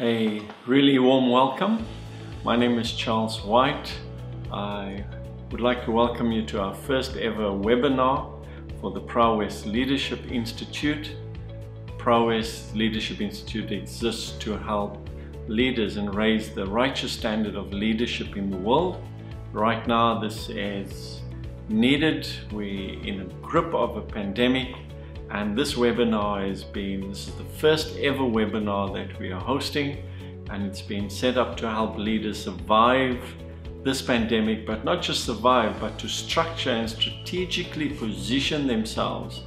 A really warm welcome. My name is Charles White. I would like to welcome you to our first ever webinar for the Prowess Leadership Institute. Prowess Leadership Institute exists to help leaders and raise the righteous standard of leadership in the world. Right now, this is needed. We're in a grip of a pandemic and this webinar has been, this is the first ever webinar that we are hosting and it's been set up to help leaders survive this pandemic, but not just survive, but to structure and strategically position themselves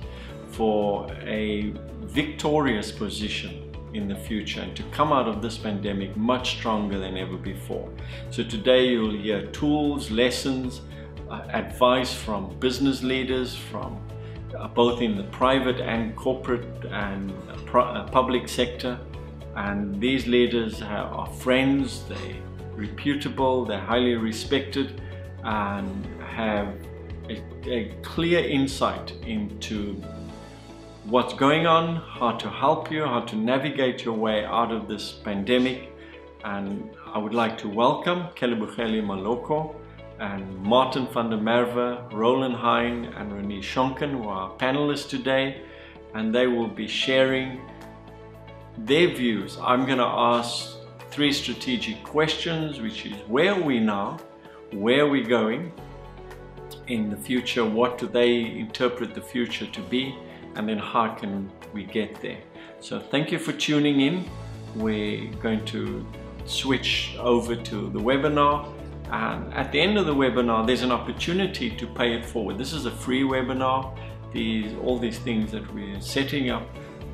for a victorious position in the future and to come out of this pandemic much stronger than ever before. So today you'll hear tools, lessons, uh, advice from business leaders, from both in the private and corporate and uh, public sector. And these leaders are friends, they're reputable, they're highly respected, and have a, a clear insight into what's going on, how to help you, how to navigate your way out of this pandemic. And I would like to welcome Kelebogile Maloko, and Martin van der Merwe, Roland Hein, and Renee Schonken who are panelists today, and they will be sharing their views. I'm going to ask three strategic questions, which is where are we now, where are we going in the future, what do they interpret the future to be, and then how can we get there. So thank you for tuning in. We're going to switch over to the webinar and at the end of the webinar, there's an opportunity to pay it forward. This is a free webinar. These, all these things that we're setting up,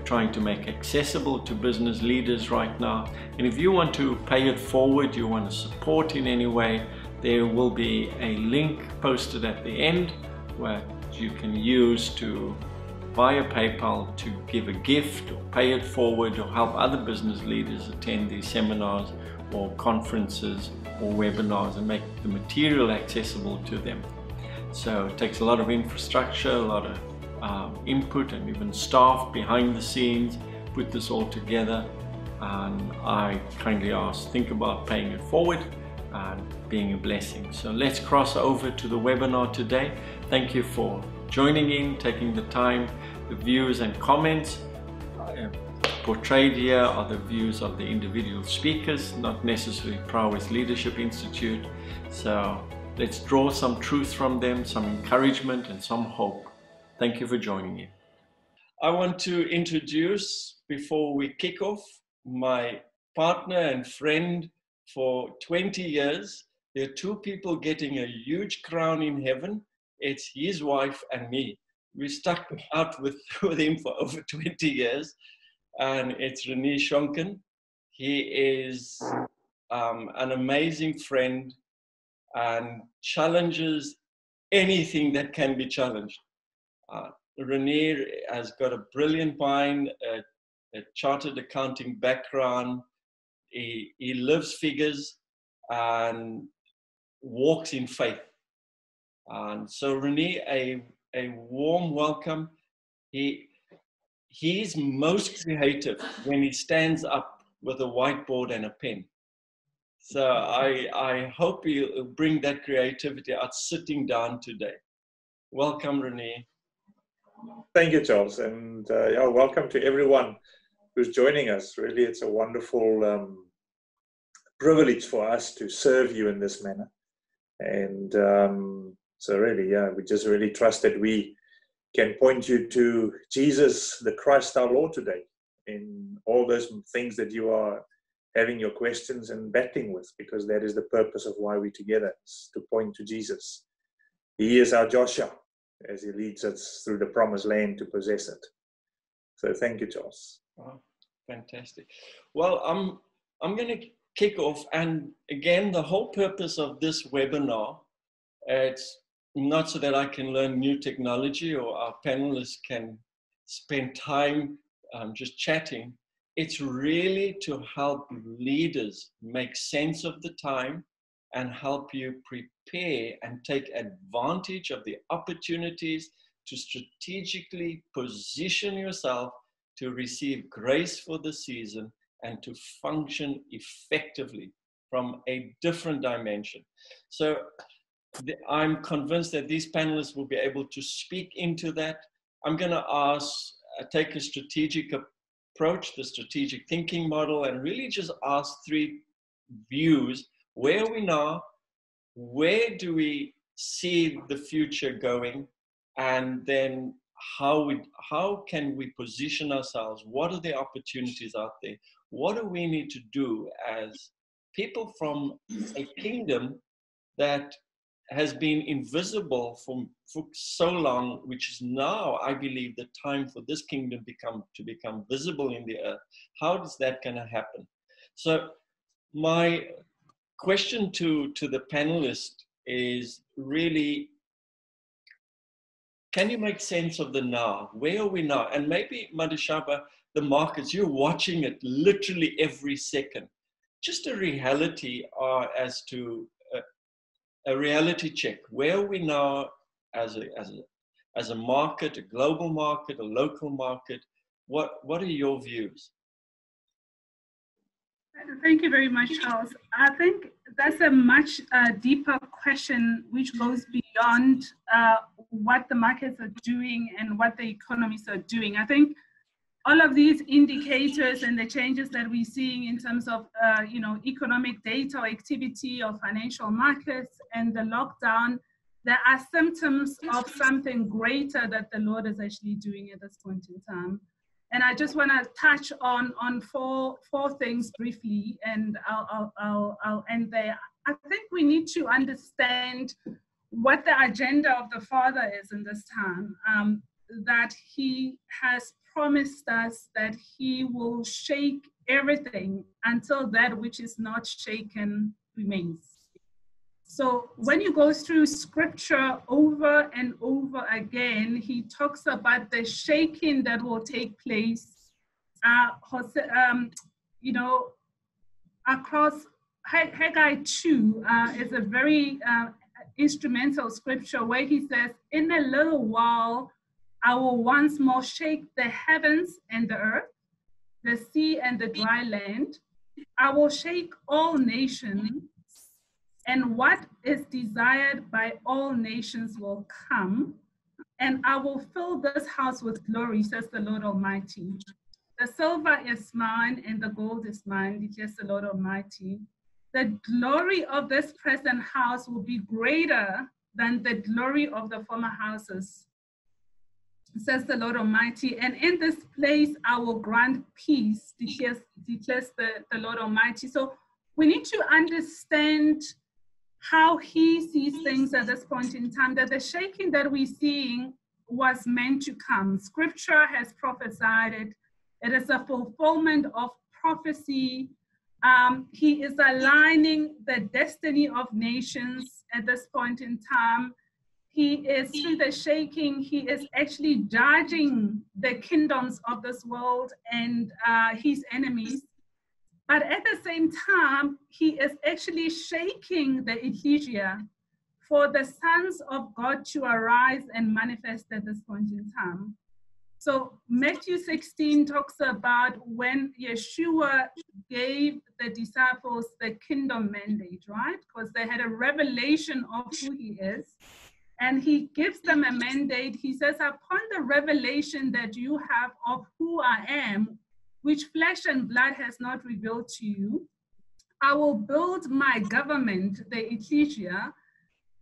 trying to make accessible to business leaders right now. And if you want to pay it forward, you want to support in any way, there will be a link posted at the end where you can use to via PayPal to give a gift or pay it forward or help other business leaders attend these seminars or conferences or webinars and make the material accessible to them. So it takes a lot of infrastructure, a lot of um, input and even staff behind the scenes put this all together and I kindly ask think about paying it forward and being a blessing. So let's cross over to the webinar today. Thank you for joining in, taking the time, the views and comments. Portrayed here are the views of the individual speakers, not necessarily Prowess Leadership Institute. So let's draw some truth from them, some encouragement and some hope. Thank you for joining me. I want to introduce, before we kick off, my partner and friend for 20 years. There are two people getting a huge crown in heaven. It's his wife and me. We stuck out with, with him for over 20 years and it's Renee Schonken. He is um, an amazing friend and challenges anything that can be challenged. Uh, has got a brilliant mind, a, a chartered accounting background. He, he lives figures and walks in faith. And so, Renee, a, a warm welcome. He, he's most creative when he stands up with a whiteboard and a pen. So I, I hope you'll bring that creativity out sitting down today. Welcome, Renee. Thank you, Charles, and uh, yeah, welcome to everyone who's joining us. Really, it's a wonderful um, privilege for us to serve you in this manner. And um, so, really, yeah, we just really trust that we can point you to Jesus, the Christ our Lord, today in all those things that you are having your questions and battling with, because that is the purpose of why we're together, to point to Jesus. He is our Joshua as he leads us through the promised land to possess it. So thank you, Charles. Fantastic. Well, I'm I'm going to kick off, and again, the whole purpose of this webinar, it's not so that I can learn new technology or our panelists can spend time um, just chatting. It's really to help leaders make sense of the time and help you prepare and take advantage of the opportunities to strategically position yourself to receive grace for the season and to function effectively from a different dimension. So I'm convinced that these panelists will be able to speak into that. I'm going to ask, uh, take a strategic approach, the strategic thinking model, and really just ask three views. Where are we now? Where do we see the future going? And then how we how can we position ourselves what are the opportunities out there what do we need to do as people from a kingdom that has been invisible for, for so long which is now i believe the time for this kingdom become to become visible in the earth how is that going to happen so my question to to the panelist is really can you make sense of the now? Where are we now? And maybe, Madhushaba, the markets, you're watching it literally every second. Just a reality uh, as to a, reality check. Where we now as a, as, a, as a market, a global market, a local market? What, what are your views? Thank you very much, Charles. I think that's a much uh, deeper question which goes beyond uh, what the markets are doing and what the economies are doing. I think all of these indicators and the changes that we're seeing in terms of uh, you know economic data or activity or financial markets and the lockdown there are symptoms of something greater that the lord is actually doing at this point in time and I just want to touch on on four four things briefly, and I'll, I'll I'll I'll end there. I think we need to understand what the agenda of the Father is in this time. Um, that He has promised us that He will shake everything until that which is not shaken remains. So when you go through scripture over and over again, he talks about the shaking that will take place, uh, um, you know, across Haggai 2 uh, is a very uh, instrumental scripture where he says, In a little while, I will once more shake the heavens and the earth, the sea and the dry land. I will shake all nations and what is desired by all nations will come, and I will fill this house with glory, says the Lord Almighty. The silver is mine, and the gold is mine, declares the Lord Almighty. The glory of this present house will be greater than the glory of the former houses, says the Lord Almighty. And in this place I will grant peace, declares, declares the, the Lord Almighty. So we need to understand how he sees things at this point in time, that the shaking that we're seeing was meant to come. Scripture has prophesied it. It is a fulfillment of prophecy. Um, he is aligning the destiny of nations at this point in time. He is, through the shaking, he is actually judging the kingdoms of this world and uh, his enemies. But at the same time, he is actually shaking the ecclesia for the sons of God to arise and manifest at this point in time. So Matthew 16 talks about when Yeshua gave the disciples the kingdom mandate, right? Because they had a revelation of who he is. And he gives them a mandate. He says, upon the revelation that you have of who I am, which flesh and blood has not revealed to you. I will build my government, the ecclesia,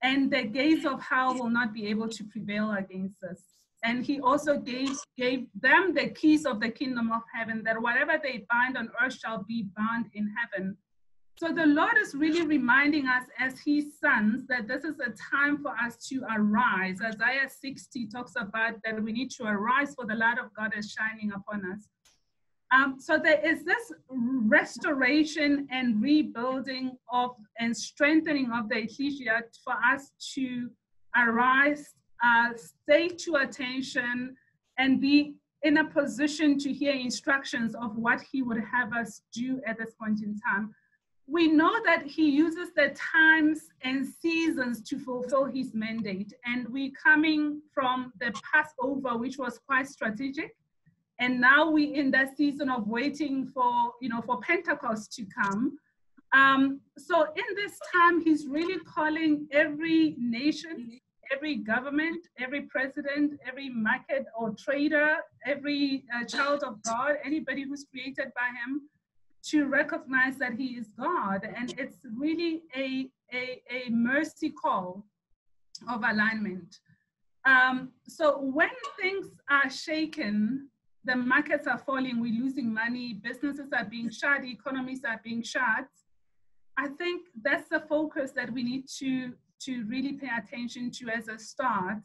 and the gates of hell will not be able to prevail against us. And he also gave, gave them the keys of the kingdom of heaven, that whatever they bind on earth shall be bound in heaven. So the Lord is really reminding us as his sons that this is a time for us to arise. Isaiah 60 talks about that we need to arise for the light of God is shining upon us. Um, so there is this restoration and rebuilding of and strengthening of the ecclesia for us to arise, uh, stay to attention, and be in a position to hear instructions of what he would have us do at this point in time. We know that he uses the times and seasons to fulfill his mandate, and we're coming from the Passover, which was quite strategic and now we're in that season of waiting for you know for pentecost to come. Um, so in this time he's really calling every nation every government every president every market or trader every uh, child of god anybody who's created by him to recognize that he is god and it's really a a, a mercy call of alignment um, so when things are shaken the markets are falling, we're losing money, businesses are being shut, economies are being shut. I think that's the focus that we need to, to really pay attention to as a start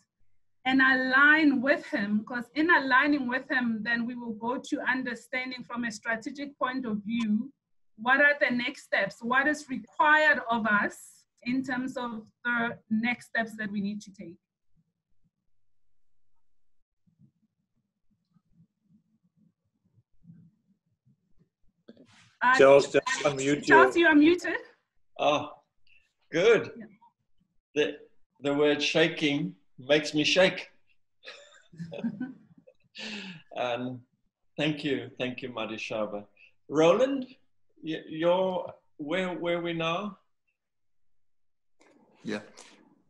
and align with him because in aligning with him then we will go to understanding from a strategic point of view what are the next steps what is required of us in terms of the next steps that we need to take Uh, Charles, just unmute Charles, you are muted. Oh, good. Yeah. The, the word shaking makes me shake. and thank you, thank you, Madishava. Roland, you're where where we now? Yeah,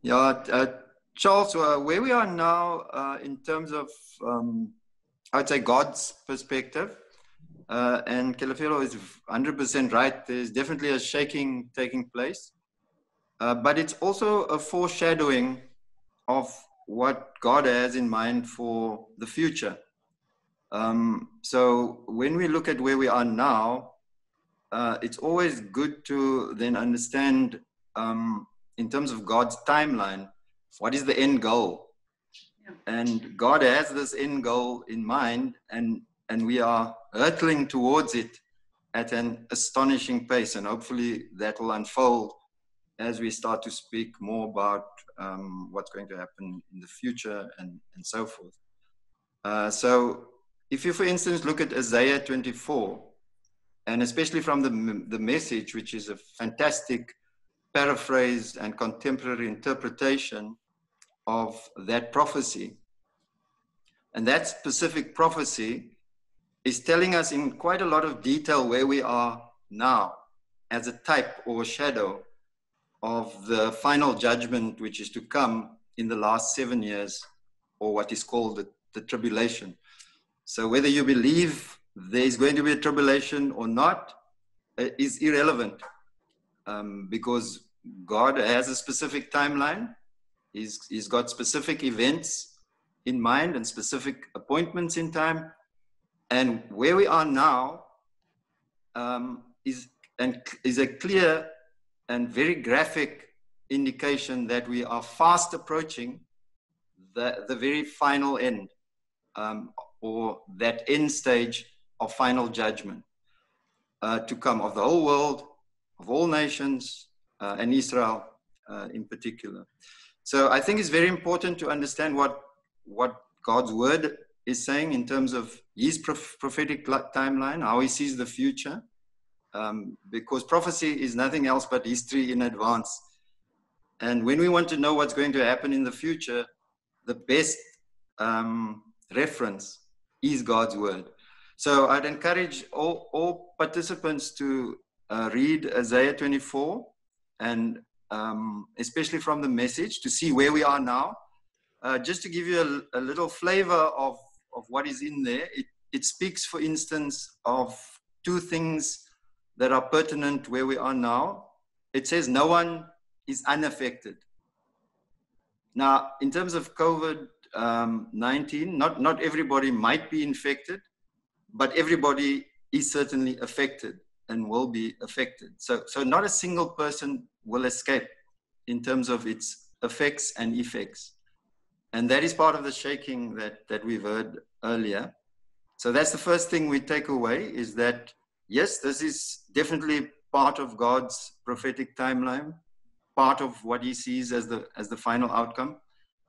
yeah, uh, Charles. Uh, where we are now uh, in terms of, um, I would say, God's perspective. Uh, and Kelefelo is 100% right. There's definitely a shaking taking place. Uh, but it's also a foreshadowing of what God has in mind for the future. Um, so when we look at where we are now, uh, it's always good to then understand um, in terms of God's timeline, what is the end goal? Yeah. And God has this end goal in mind, and and we are hurtling towards it at an astonishing pace. And hopefully that will unfold as we start to speak more about um, what's going to happen in the future and, and so forth. Uh, so if you, for instance, look at Isaiah 24, and especially from the, the message, which is a fantastic paraphrase and contemporary interpretation of that prophecy. And that specific prophecy is telling us in quite a lot of detail where we are now as a type or shadow of the final judgment which is to come in the last seven years or what is called the, the tribulation. So whether you believe there is going to be a tribulation or not uh, is irrelevant um, because God has a specific timeline. He's, he's got specific events in mind and specific appointments in time and where we are now um, is, and is a clear and very graphic indication that we are fast approaching the, the very final end um, or that end stage of final judgment uh, to come of the whole world, of all nations, uh, and Israel uh, in particular. So I think it's very important to understand what, what God's word is saying in terms of his prophetic timeline, how he sees the future, um, because prophecy is nothing else but history in advance. And when we want to know what's going to happen in the future, the best um, reference is God's word. So I'd encourage all, all participants to uh, read Isaiah 24 and um, especially from the message to see where we are now. Uh, just to give you a, a little flavor of of what is in there. It, it speaks, for instance, of two things that are pertinent where we are now. It says no one is unaffected. Now, in terms of COVID um, 19, not, not everybody might be infected, but everybody is certainly affected and will be affected. So, so not a single person will escape in terms of its effects and effects. And that is part of the shaking that, that we've heard earlier. So that's the first thing we take away is that, yes, this is definitely part of God's prophetic timeline, part of what he sees as the, as the final outcome.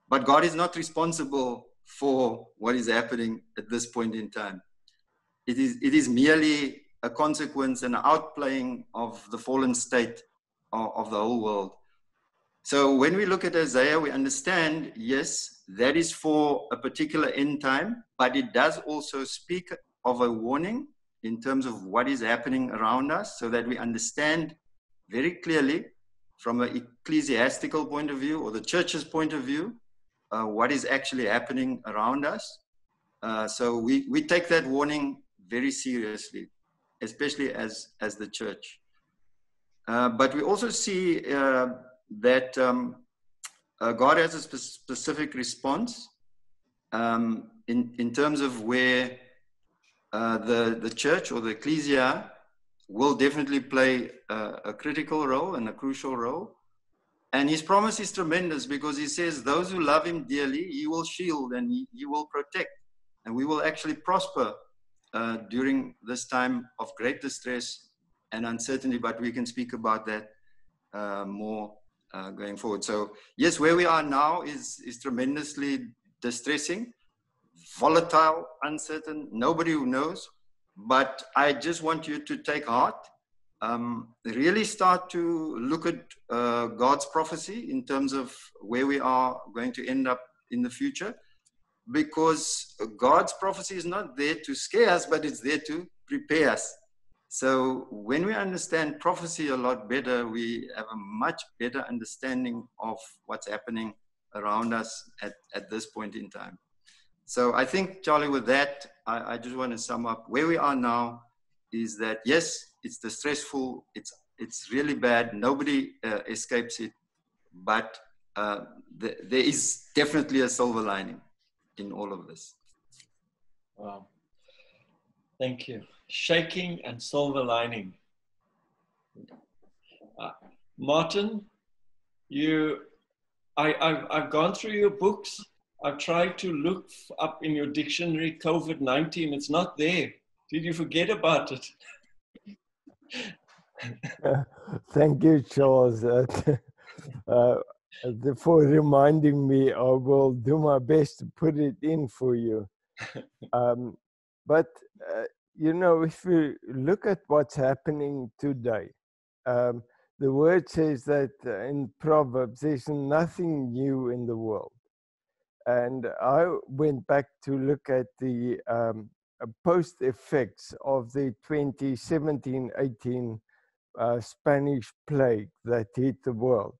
But God is not responsible for what is happening at this point in time. It is, it is merely a consequence and outplaying of the fallen state of, of the whole world. So when we look at Isaiah, we understand, yes, that is for a particular end time, but it does also speak of a warning in terms of what is happening around us so that we understand very clearly from an ecclesiastical point of view or the church's point of view uh, what is actually happening around us. Uh, so we, we take that warning very seriously, especially as, as the church. Uh, but we also see uh, that um, uh, God has a spe- specific response um, in, in terms of where uh, the, the church or the ecclesia will definitely play a critical role and a crucial role. And his promise is tremendous because he says, Those who love him dearly, he will shield and he, he will protect. And we will actually prosper uh, during this time of great distress and uncertainty. But we can speak about that uh, more uh, going forward. So, yes, where we are now is, is tremendously distressing, volatile, uncertain. Nobody who knows but I just want you to take heart, um, really start to look at uh, God's prophecy in terms of where we are going to end up in the future, because God's prophecy is not there to scare us, but it's there to prepare us. So when we understand prophecy a lot better, we have a much better understanding of what's happening around us at, at this point in time. So I think, Charlie, with that, I, I just want to sum up where we are now is that yes, it's distressful, it's it's really bad. Nobody uh, escapes it, but uh, the, there is definitely a silver lining in all of this. Wow. Thank you. Shaking and silver lining. Uh, Martin, you, I, I've, I've gone through your books I've tried to look up in your dictionary COVID 19. It's not there. Did you forget about it? uh, thank you, Charles, uh, uh, for reminding me. I will do my best to put it in for you. Um, but, uh, you know, if you look at what's happening today, um, the word says that in Proverbs, there's nothing new in the world and I went back to look at the um, uh, post effects of the 2017 18 uh, Spanish plague that hit the world.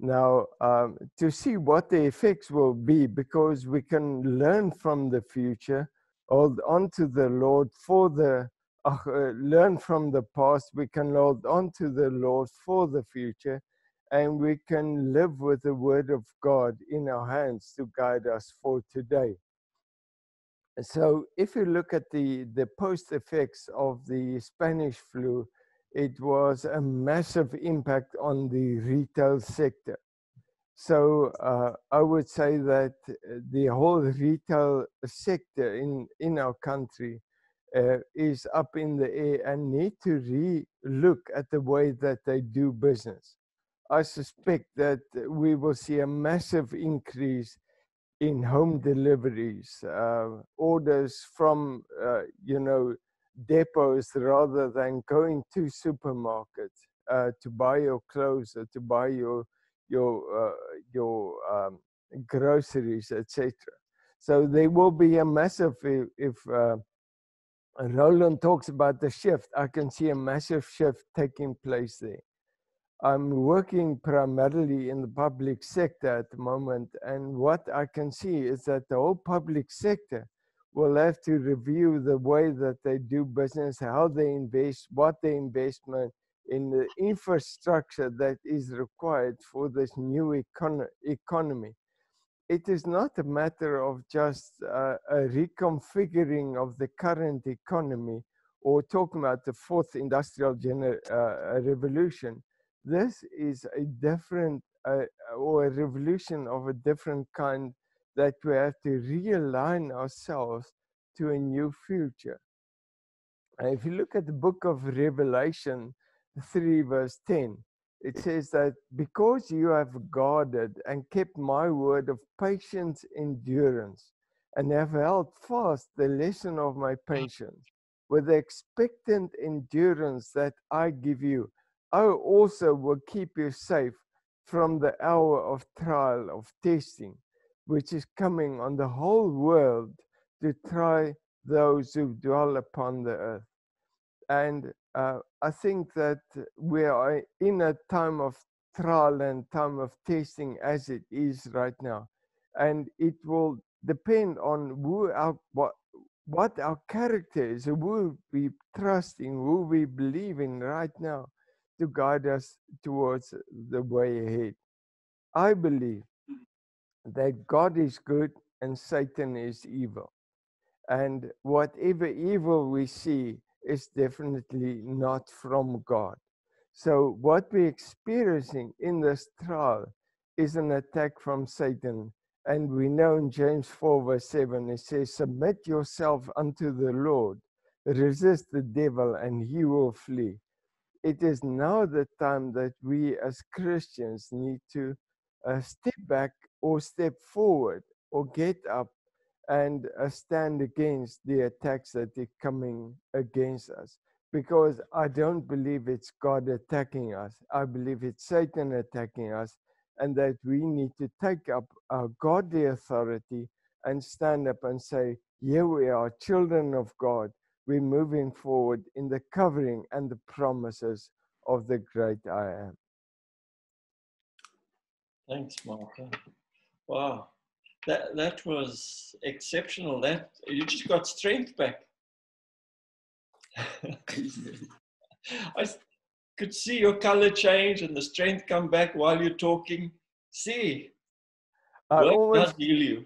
Now, um, to see what the effects will be, because we can learn from the future, hold on to the Lord for the, uh, learn from the past, we can hold on to the Lord for the future, and we can live with the Word of God in our hands to guide us for today. So, if you look at the, the post effects of the Spanish flu, it was a massive impact on the retail sector. So, uh, I would say that the whole retail sector in, in our country uh, is up in the air and need to re look at the way that they do business. I suspect that we will see a massive increase in home deliveries, uh, orders from, uh, you know, depots rather than going to supermarkets uh, to buy your clothes or to buy your your uh, your um, groceries, etc. So there will be a massive if, if uh, Roland talks about the shift. I can see a massive shift taking place there. I'm working primarily in the public sector at the moment, and what I can see is that the whole public sector will have to review the way that they do business, how they invest, what the investment in the infrastructure that is required for this new econ- economy. It is not a matter of just uh, a reconfiguring of the current economy or talking about the fourth industrial gener- uh, revolution this is a different uh, or a revolution of a different kind that we have to realign ourselves to a new future. And if you look at the book of Revelation 3, verse 10, it says that because you have guarded and kept my word of patience, endurance, and have held fast the lesson of my patience, with the expectant endurance that I give you, I also will keep you safe from the hour of trial, of testing, which is coming on the whole world to try those who dwell upon the earth. And uh, I think that we are in a time of trial and time of testing as it is right now. And it will depend on who our, what, what our character is, who we trust in, who we believe in right now to guide us towards the way ahead. I believe mm. that God is good and Satan is evil. And whatever evil we see is definitely not from God. So, what we're experiencing in this trial is an attack from Satan. And we know in James 4, verse 7, it says, Submit yourself unto the Lord, resist the devil, and he will flee. It is now the time that we as Christians need to uh, step back or step forward or get up and uh, stand against the attacks that are coming against us because I don't believe it's God attacking us. I believe it's Satan attacking us, and that we need to take up our godly authority and stand up and say, Here we are, children of God. We're moving forward in the covering and the promises of the great I am. Thanks, Martha. Wow, that that was exceptional. That you just got strength back. I could see your color change and the strength come back while you're talking. See, I God almost, does heal you.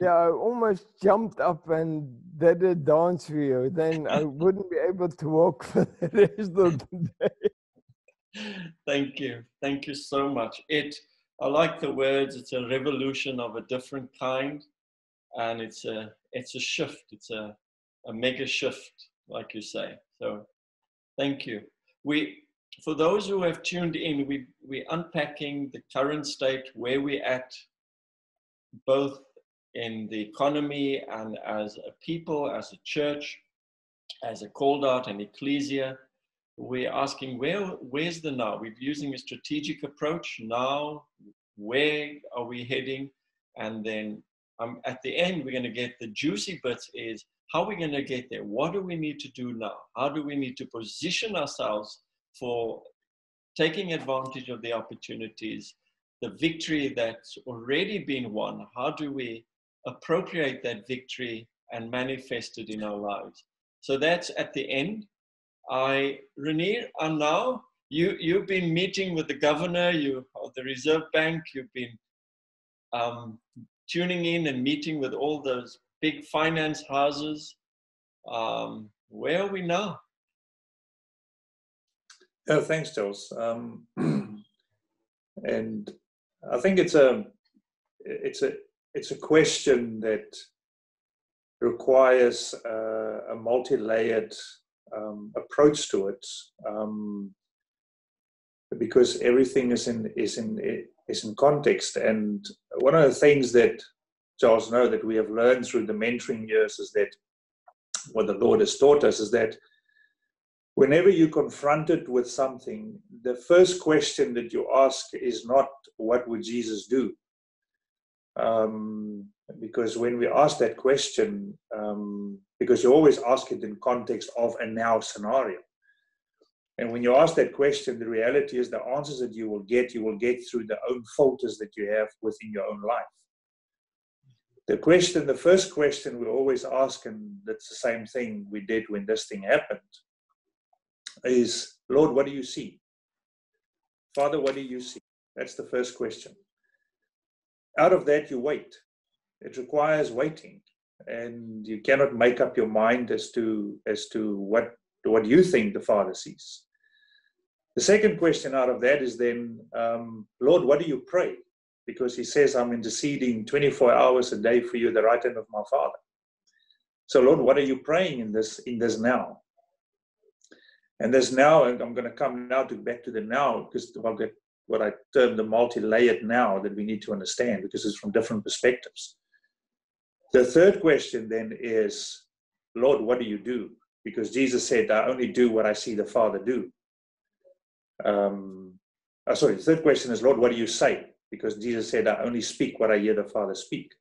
Yeah, I almost jumped up and did a dance for you. Then I wouldn't be able to walk for the rest of the day. Thank you. Thank you so much. It I like the words, it's a revolution of a different kind. And it's a it's a shift. It's a, a mega shift, like you say. So thank you. We for those who have tuned in, we we're unpacking the current state, where we're at, both in the economy and as a people, as a church, as a called out and ecclesia we're asking where where's the now? We're using a strategic approach. Now where are we heading? And then um, at the end we're going to get the juicy bits is how are we going to get there? What do we need to do now? How do we need to position ourselves for taking advantage of the opportunities the victory that's already been won? How do we appropriate that victory and manifest it in our lives so that's at the end I, Renier, and now you, you've been meeting with the governor you, of the Reserve Bank, you've been um, tuning in and meeting with all those big finance houses. Um, where are we now? Oh, thanks, Charles. Um, and I think it's a it's a it's a question that requires uh, a multi-layered um, approach to it um, because everything is in is in is in context and one of the things that Charles know that we have learned through the mentoring years is that what the Lord has taught us is that whenever you're confronted with something, the first question that you ask is not what would Jesus do? Um, because when we ask that question, um, because you always ask it in context of a now scenario. And when you ask that question, the reality is the answers that you will get, you will get through the own filters that you have within your own life. The question, the first question we always ask, and that's the same thing we did when this thing happened, is Lord, what do you see? Father, what do you see? That's the first question. Out of that, you wait. It requires waiting and you cannot make up your mind as to as to what what you think the father sees. The second question out of that is then um, lord what do you pray? Because he says i'm interceding 24 hours a day for you the right hand of my father. So lord what are you praying in this in this now? And this now and i'm going to come now to back to the now because i'll get what i term the multi-layered now that we need to understand because it's from different perspectives the third question then is, Lord, what do you do? Because Jesus said, I only do what I see the Father do. Um, uh, sorry, the third question is, Lord, what do you say? Because Jesus said, I only speak what I hear the Father speak.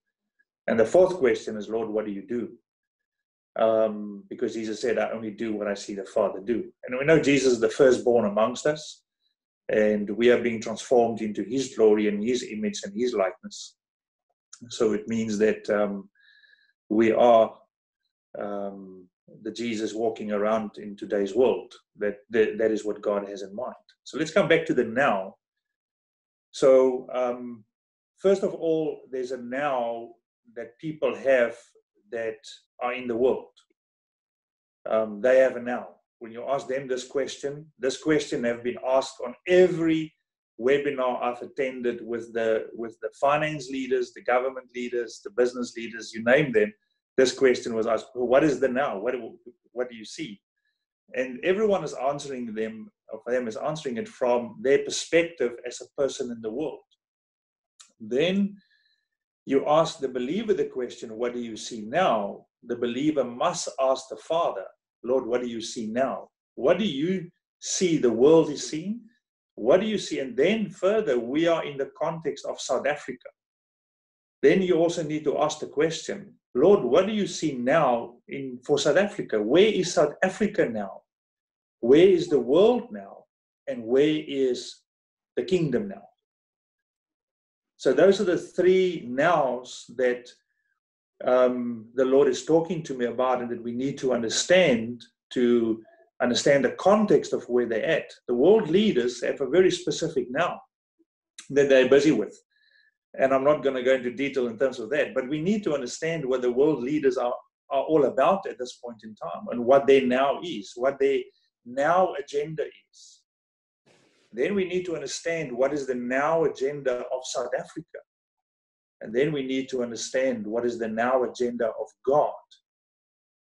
And the fourth question is, Lord, what do you do? Um, because Jesus said, I only do what I see the Father do. And we know Jesus is the firstborn amongst us, and we are being transformed into His glory and His image and His likeness. So it means that um, we are um, the Jesus walking around in today's world. That, that that is what God has in mind. So let's come back to the now. So um, first of all, there's a now that people have that are in the world. Um, they have a now. When you ask them this question, this question have been asked on every webinar I've attended with the with the finance leaders, the government leaders, the business leaders, you name them. This question was asked: well, What is the now? What what do you see? And everyone is answering them, of them is answering it from their perspective as a person in the world. Then you ask the believer the question, What do you see now? The believer must ask the Father, Lord, what do you see now? What do you see the world is seeing? What do you see? And then further, we are in the context of South Africa. Then you also need to ask the question, Lord, what do you see now in for South Africa? Where is South Africa now? Where is the world now? And where is the kingdom now? So those are the three nows that um, the Lord is talking to me about and that we need to understand to understand the context of where they're at. The world leaders have a very specific now that they're busy with. And I'm not going to go into detail in terms of that, but we need to understand what the world leaders are, are all about at this point in time and what they now is, what their now agenda is. Then we need to understand what is the now agenda of South Africa. And then we need to understand what is the now agenda of God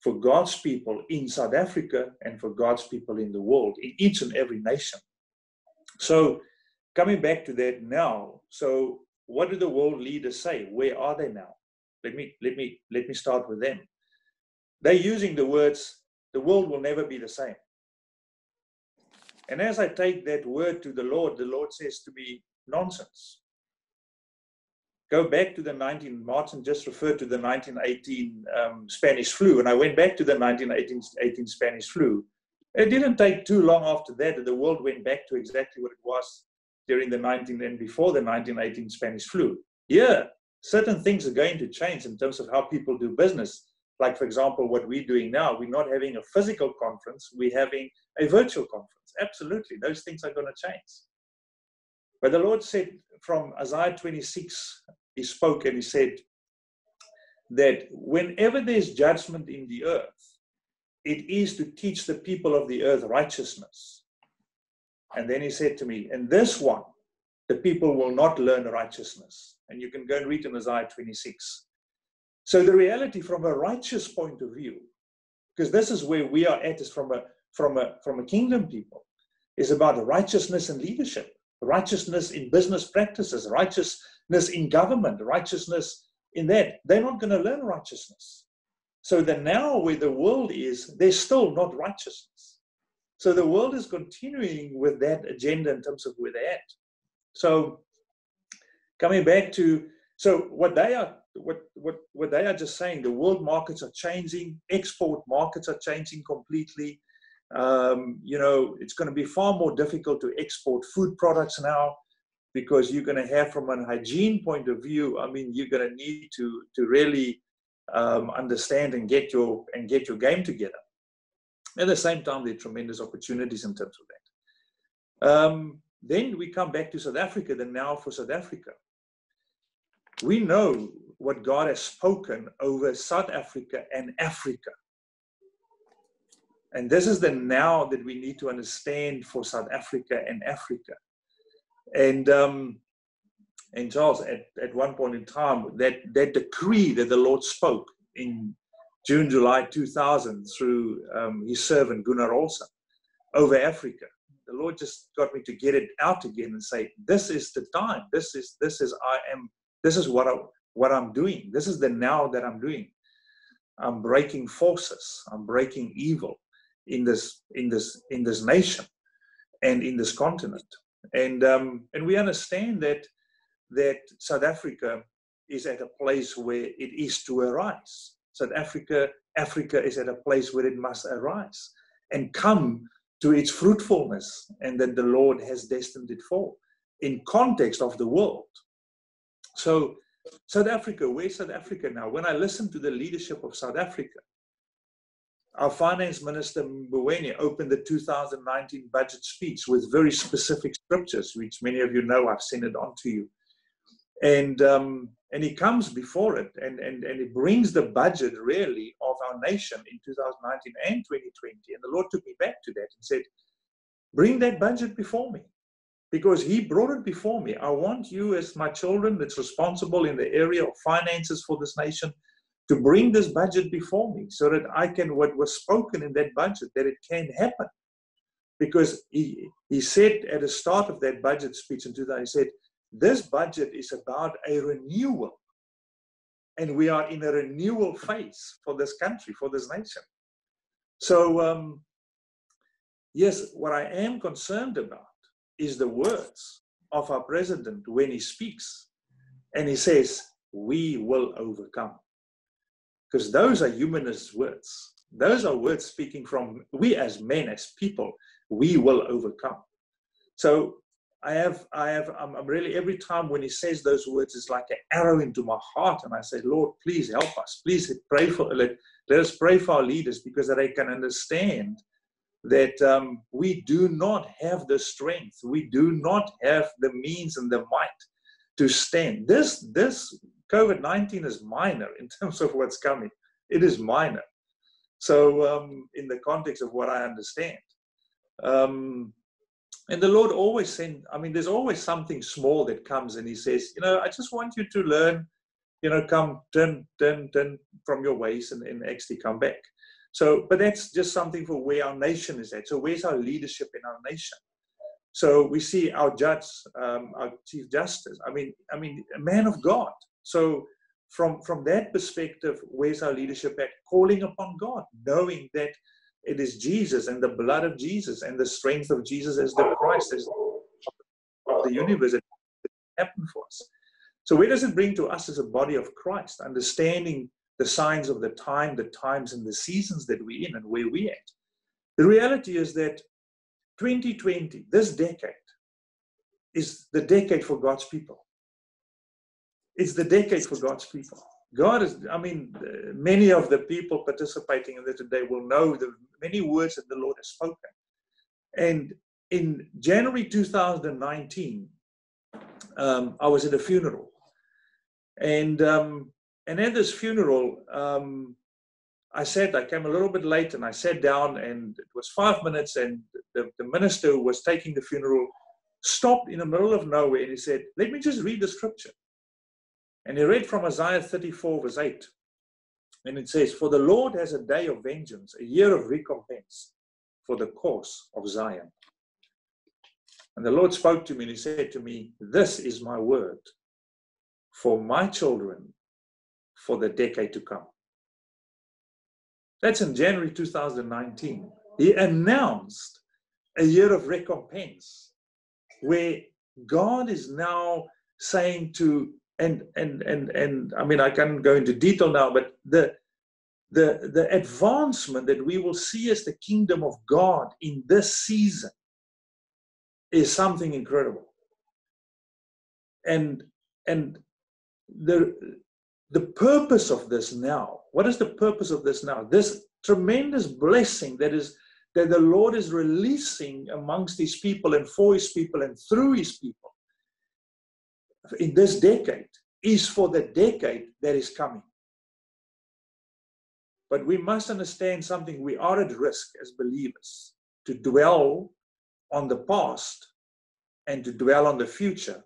for God's people in South Africa and for God's people in the world, in each and every nation. So, coming back to that now, so what do the world leaders say? Where are they now? Let me let me let me start with them. They're using the words, the world will never be the same. And as I take that word to the Lord, the Lord says to me, nonsense. Go back to the 19, Martin just referred to the 1918 um, Spanish flu, and I went back to the 1918 Spanish flu. It didn't take too long after that that the world went back to exactly what it was during the 19 and before the 1918 Spanish flu. Yeah, certain things are going to change in terms of how people do business. Like, for example, what we're doing now, we're not having a physical conference, we're having a virtual conference. Absolutely, those things are going to change. But the Lord said from Isaiah 26, He spoke and He said that whenever there's judgment in the earth, it is to teach the people of the earth righteousness. And then He said to me, and this one, the people will not learn righteousness. And you can go and read in Isaiah 26. So the reality from a righteous point of view, because this is where we are at, is from a from a from a kingdom people, is about righteousness and leadership, righteousness in business practices, righteousness in government, righteousness in that. They're not going to learn righteousness. So that now where the world is, they're still not righteousness. So the world is continuing with that agenda in terms of where they're at. So coming back to so what they are what, what, what they are just saying, the world markets are changing, export markets are changing completely. Um, you know, it's going to be far more difficult to export food products now because you're going to have, from an hygiene point of view, I mean, you're going to need to to really um, understand and get your and get your game together. At the same time, there are tremendous opportunities in terms of that. Um, then we come back to South Africa. The now for South Africa, we know what God has spoken over South Africa and Africa. And this is the now that we need to understand for South Africa and Africa. And um, and Charles, at, at one point in time, that, that decree that the Lord spoke in June, July 2000 through um, his servant Gunnar Olson over Africa, the Lord just got me to get it out again and say, "This is the time. This is this is I am. This is what I, what I'm doing. This is the now that I'm doing. I'm breaking forces. I'm breaking evil in this in this in this nation and in this continent. And um, and we understand that that South Africa is at a place where it is to arise. South Africa, Africa is at a place where it must arise and come to its fruitfulness and that the Lord has destined it for in context of the world. So South Africa, where's South Africa now? When I listen to the leadership of South Africa, our finance minister Mboweni opened the 2019 budget speech with very specific scriptures, which many of you know. I've sent it on to you, and um, and he comes before it, and and and he brings the budget really of our nation in 2019 and 2020. And the Lord took me back to that and said, "Bring that budget before me." Because he brought it before me. I want you, as my children, that's responsible in the area of finances for this nation, to bring this budget before me so that I can, what was spoken in that budget, that it can happen. Because he, he said at the start of that budget speech in 2000, he said, this budget is about a renewal. And we are in a renewal phase for this country, for this nation. So, um, yes, what I am concerned about is the words of our president when he speaks. And he says, We will overcome because those are humanist words. Those are words speaking from we as men, as people, we will overcome. So I have, I have, I'm, I'm, really every time when he says those words, it's like an arrow into my heart, and I say, Lord, please help us. Please pray for let, let us pray for our leaders because they can understand that um, we do not have the strength, we do not have the means and the might to stand. This this COVID 19 is minor in terms of what's coming. It is minor. So, um, in the context of what I understand. Um, and the Lord always send, I mean, there's always something small that comes and He says, you know, I just want you to learn, you know, come, turn, turn, turn from your ways and, and actually come back. So, but that's just something for where our nation is at. So, where's our leadership in our nation? So we see our judge, um, our chief justice. I mean, I mean, a man of God. So from from that perspective, where's our leadership at? Calling upon God, knowing that it is Jesus and the blood of Jesus and the strength of Jesus as the Christ as of the universe that happened for us. So where does it bring to us as a body of Christ? Understanding the signs of the time, the times and the seasons that we're in and where we're at. The reality is that 2020, this decade, is the decade for God's people it's the decade for God's people. God is, I mean, many of the people participating in this today will know the many words that the Lord has spoken. And in January 2019, um, I was at a funeral. And, um, and at this funeral, um, I said, I came a little bit late and I sat down and it was five minutes and the, the minister who was taking the funeral stopped in the middle of nowhere and he said, let me just read the scripture. And he read from Isaiah 34, verse 8. And it says, For the Lord has a day of vengeance, a year of recompense for the cause of Zion. And the Lord spoke to me and he said to me, This is my word for my children for the decade to come. That's in January 2019. He announced a year of recompense where God is now saying to and and and and I mean I can't go into detail now, but the the the advancement that we will see as the kingdom of God in this season is something incredible. And and the the purpose of this now, what is the purpose of this now? This tremendous blessing that is that the Lord is releasing amongst his people and for his people and through his people in this decade is for the decade that is coming. But we must understand something. We are at risk as believers to dwell on the past and to dwell on the future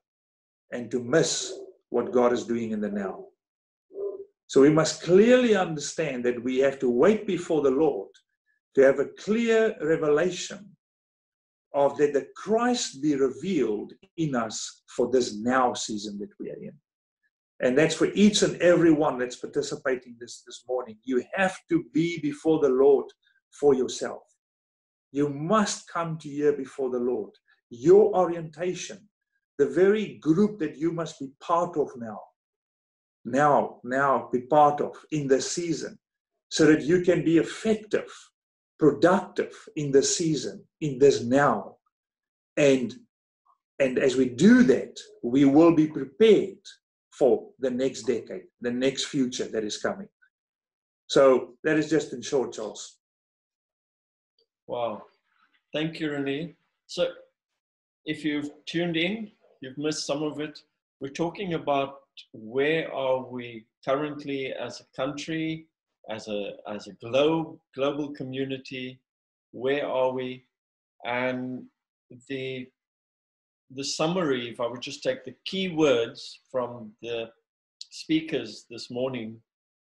and to miss what God is doing in the now. So we must clearly understand that we have to wait before the Lord to have a clear revelation of that the Christ be revealed in us for this now season that we are in. And that's for each and every one that's participating this, this morning. You have to be before the Lord for yourself. You must come to here before the Lord. your orientation, the very group that you must be part of now, now, now be part of in the season, so that you can be effective, productive in the season, in this now. And and as we do that, we will be prepared for the next decade, the next future that is coming. So that is just in short, Charles. Wow. Thank you, Renee. So if you've tuned in, you've missed some of it. We're talking about where are we currently as a country, as a, as a globe, global community, where are we? And the, the summary, if I would just take the key words from the speakers this morning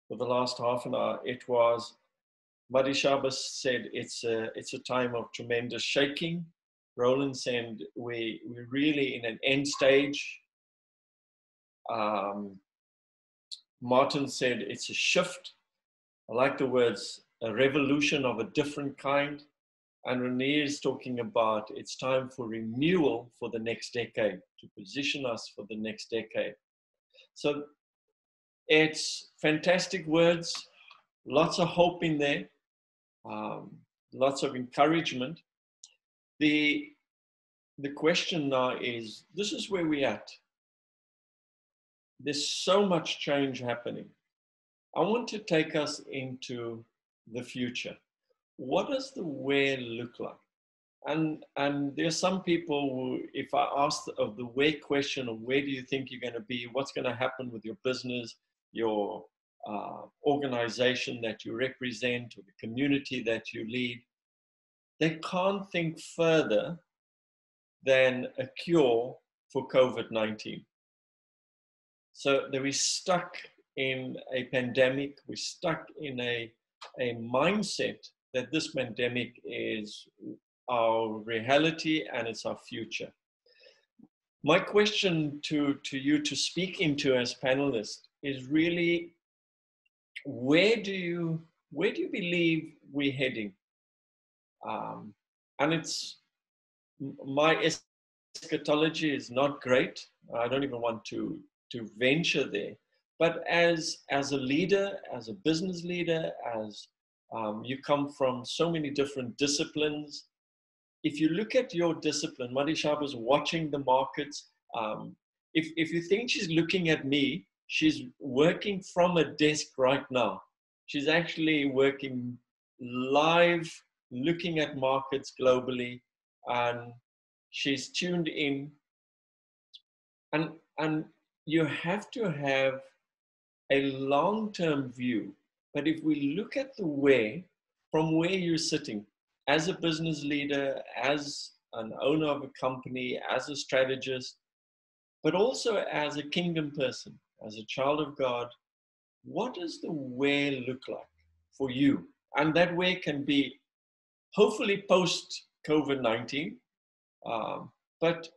for the last half an hour, it was Madi Shabbos said it's a, it's a time of tremendous shaking. Roland said we, we're really in an end stage. Um, Martin said it's a shift. I like the words a revolution of a different kind. And Renee is talking about it's time for renewal for the next decade, to position us for the next decade. So it's fantastic words, lots of hope in there, um, lots of encouragement. The, the question now is this is where we're at. There's so much change happening. I want to take us into the future. What does the where look like? And and there's some people who, if I ask of the where question of where do you think you're going to be, what's going to happen with your business, your uh, organization that you represent or the community that you lead, they can't think further than a cure for COVID 19. So they we're stuck in a pandemic, we're stuck in a, a mindset that this pandemic is our reality and it's our future. My question to, to you to speak into as panelists is really where do you where do you believe we're heading? Um, and it's my eschatology is not great. I don't even want to to venture there. But as as a leader, as a business leader, as um, you come from so many different disciplines. If you look at your discipline, Madishab is watching the markets. Um, if, if you think she's looking at me, she's working from a desk right now. She's actually working live, looking at markets globally, and she's tuned in. And, and you have to have a long term view. But if we look at the way, from where you're sitting, as a business leader, as an owner of a company, as a strategist, but also as a kingdom person, as a child of God, what does the way look like for you? And that way can be hopefully post COVID 19. Um, but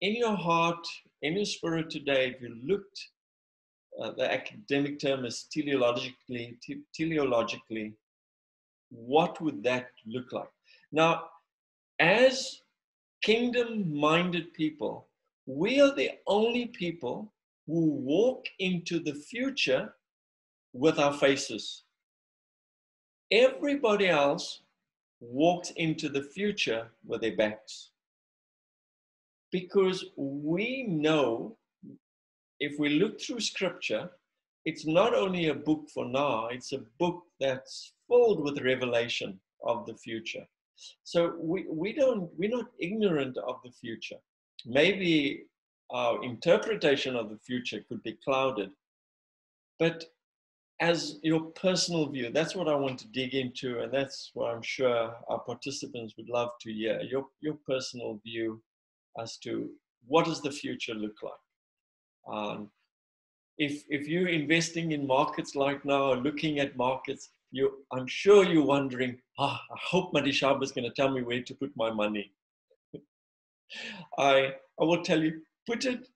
in your heart, in your spirit today, if you looked, uh, the academic term is teleologically, te- teleologically, what would that look like? Now, as kingdom minded people, we are the only people who walk into the future with our faces. Everybody else walks into the future with their backs. Because we know, if we look through scripture, it's not only a book for now, it's a book that's filled with revelation of the future. So we, we don't, we're not ignorant of the future. Maybe our interpretation of the future could be clouded. But as your personal view, that's what I want to dig into, and that's what I'm sure our participants would love to hear your, your personal view as to what does the future look like. Um, if, if you're investing in markets like now, looking at markets, you, I'm sure you're wondering, ah, I hope Madishab is going to tell me where to put my money. I, I will tell you, put it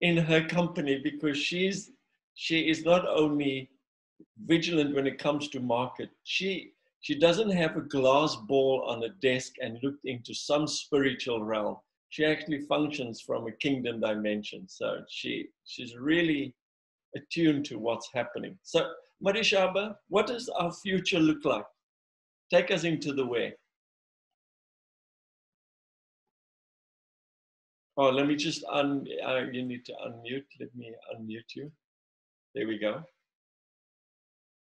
in her company because she's she is not only vigilant when it comes to market she She doesn't have a glass ball on a desk and looked into some spiritual realm. She actually functions from a kingdom dimension. So she she's really attuned to what's happening. So Marishaba, what does our future look like? Take us into the way. Oh, let me just un. Uh, you need to unmute. Let me unmute you. There we go.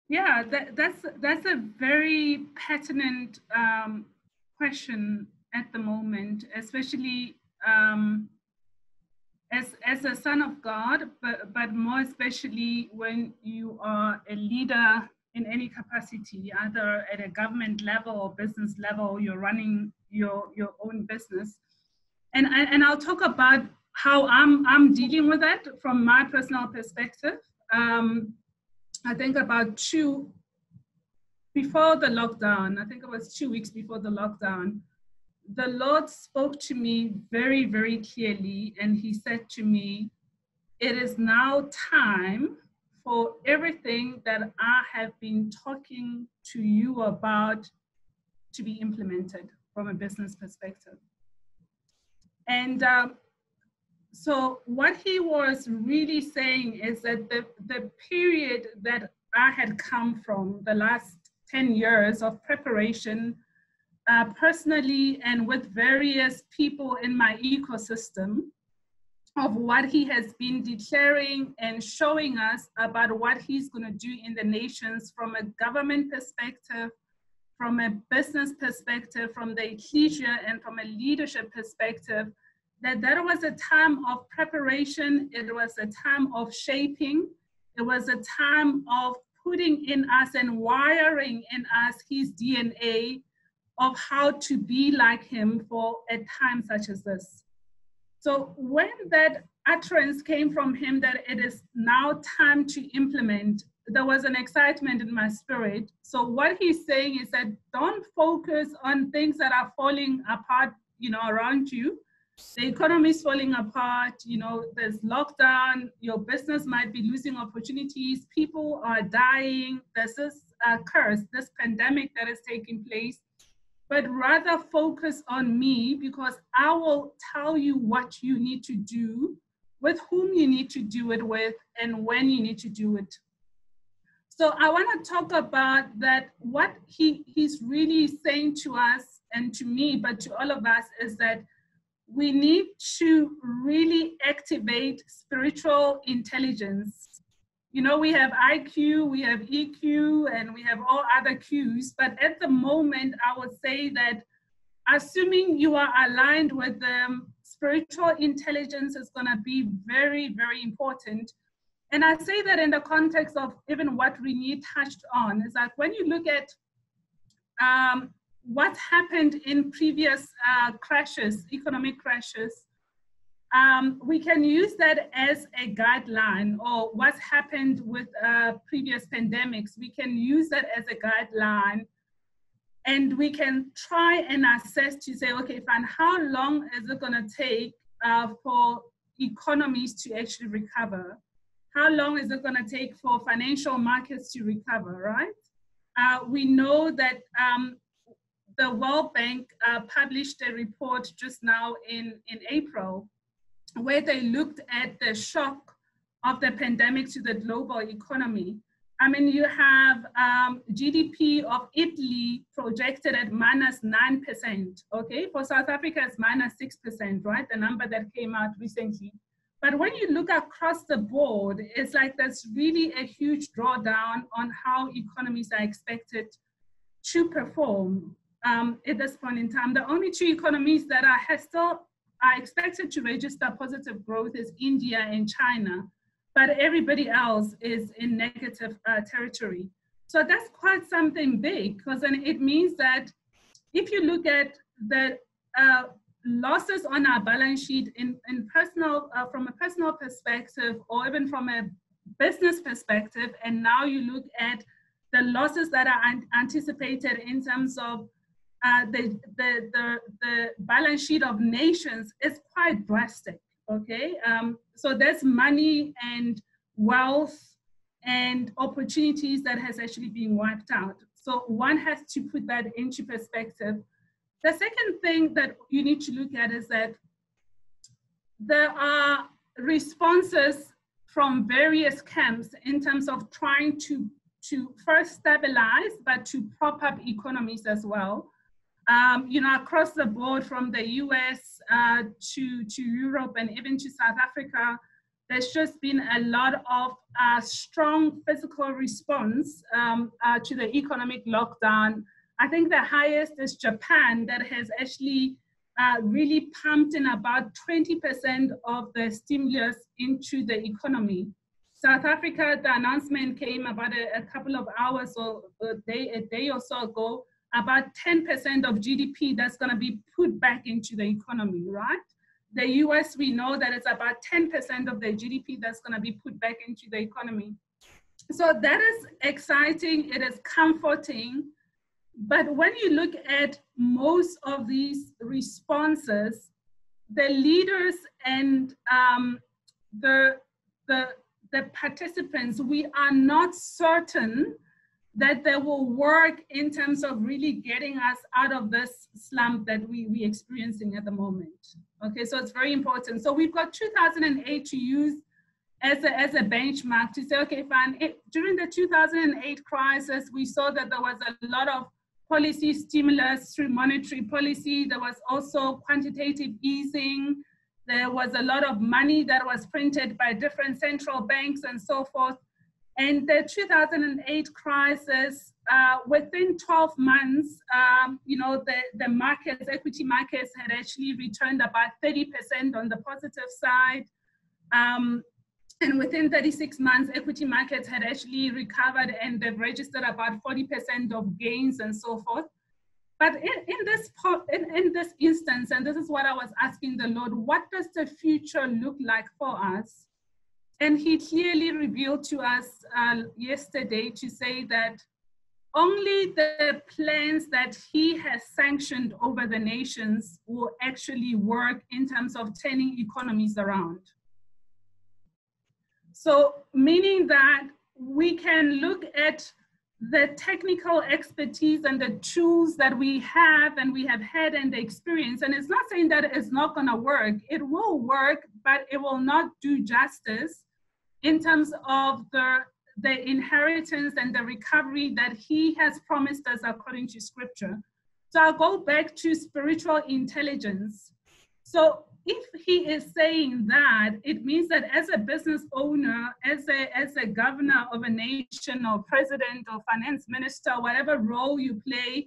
Yeah, that, that's that's a very pertinent um, question at the moment, especially um, as as a son of God, but but more especially when you are a leader in any capacity, either at a government level or business level, you're running your your own business and and I'll talk about how I'm I'm dealing with that from my personal perspective. Um, I think about two before the lockdown. I think it was two weeks before the lockdown. The Lord spoke to me very very clearly, and He said to me, "It is now time." For everything that I have been talking to you about to be implemented from a business perspective. And um, so what he was really saying is that the, the period that I had come from, the last 10 years of preparation, uh, personally and with various people in my ecosystem, of what he has been declaring and showing us about what he's going to do in the nations from a government perspective, from a business perspective, from the ecclesia, and from a leadership perspective, that that was a time of preparation, it was a time of shaping, it was a time of putting in us and wiring in us his DNA of how to be like him for a time such as this. So when that utterance came from him that it is now time to implement, there was an excitement in my spirit. So what he's saying is that don't focus on things that are falling apart, you know, around you. The economy is falling apart, you know, there's lockdown, your business might be losing opportunities, people are dying, there's this uh, curse, this pandemic that is taking place but rather focus on me because I will tell you what you need to do, with whom you need to do it with, and when you need to do it. So I want to talk about that. What he, he's really saying to us and to me, but to all of us, is that we need to really activate spiritual intelligence you know, we have IQ, we have EQ, and we have all other Qs. But at the moment, I would say that assuming you are aligned with them, spiritual intelligence is going to be very, very important. And I say that in the context of even what Renee touched on is that when you look at um, what happened in previous uh, crashes, economic crashes, um, we can use that as a guideline or what's happened with uh, previous pandemics. We can use that as a guideline and we can try and assess to say, okay, fine, how long is it gonna take uh, for economies to actually recover? How long is it gonna take for financial markets to recover, right? Uh, we know that um, the World Bank uh, published a report just now in, in April where they looked at the shock of the pandemic to the global economy. I mean, you have um, GDP of Italy projected at minus 9%, okay? For South Africa, it's minus 6%, right? The number that came out recently. But when you look across the board, it's like there's really a huge drawdown on how economies are expected to perform um, at this point in time. The only two economies that are still are expected to register positive growth is India and China, but everybody else is in negative uh, territory. So that's quite something big because then it means that if you look at the uh, losses on our balance sheet in, in personal, uh, from a personal perspective or even from a business perspective, and now you look at the losses that are anticipated in terms of uh, the, the, the, the balance sheet of nations is quite drastic, okay? Um, so there's money and wealth and opportunities that has actually been wiped out. So one has to put that into perspective. The second thing that you need to look at is that there are responses from various camps in terms of trying to, to first stabilize, but to prop up economies as well. Um, you know, across the board from the US uh, to, to Europe and even to South Africa, there's just been a lot of uh, strong fiscal response um, uh, to the economic lockdown. I think the highest is Japan that has actually uh, really pumped in about 20% of the stimulus into the economy. South Africa, the announcement came about a, a couple of hours or a day, a day or so ago, about 10% of GDP that's going to be put back into the economy, right? The US, we know that it's about 10% of the GDP that's going to be put back into the economy. So that is exciting, it is comforting. But when you look at most of these responses, the leaders and um, the, the, the participants, we are not certain that they will work in terms of really getting us out of this slump that we, we're experiencing at the moment. Okay, so it's very important. So we've got 2008 to use as a, as a benchmark to say, okay, fine. It, during the 2008 crisis, we saw that there was a lot of policy stimulus through monetary policy. There was also quantitative easing. There was a lot of money that was printed by different central banks and so forth. And the 2008 crisis, uh, within 12 months, um, you know, the, the markets, equity markets had actually returned about 30% on the positive side. Um, and within 36 months, equity markets had actually recovered and they've registered about 40% of gains and so forth. But in, in this in, in this instance, and this is what I was asking the Lord, what does the future look like for us? And he clearly revealed to us uh, yesterday to say that only the plans that he has sanctioned over the nations will actually work in terms of turning economies around. So, meaning that we can look at the technical expertise and the tools that we have and we have had and the experience. And it's not saying that it's not going to work, it will work, but it will not do justice in terms of the, the inheritance and the recovery that he has promised us according to scripture. So I'll go back to spiritual intelligence. So if he is saying that, it means that as a business owner, as a, as a governor of a nation or president or finance minister, whatever role you play,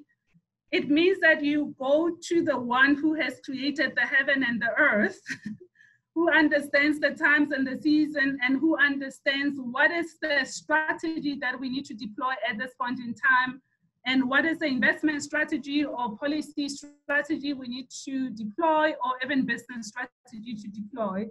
it means that you go to the one who has created the heaven and the earth who understands the times and the season and who understands what is the strategy that we need to deploy at this point in time and what is the investment strategy or policy strategy we need to deploy or even business strategy to deploy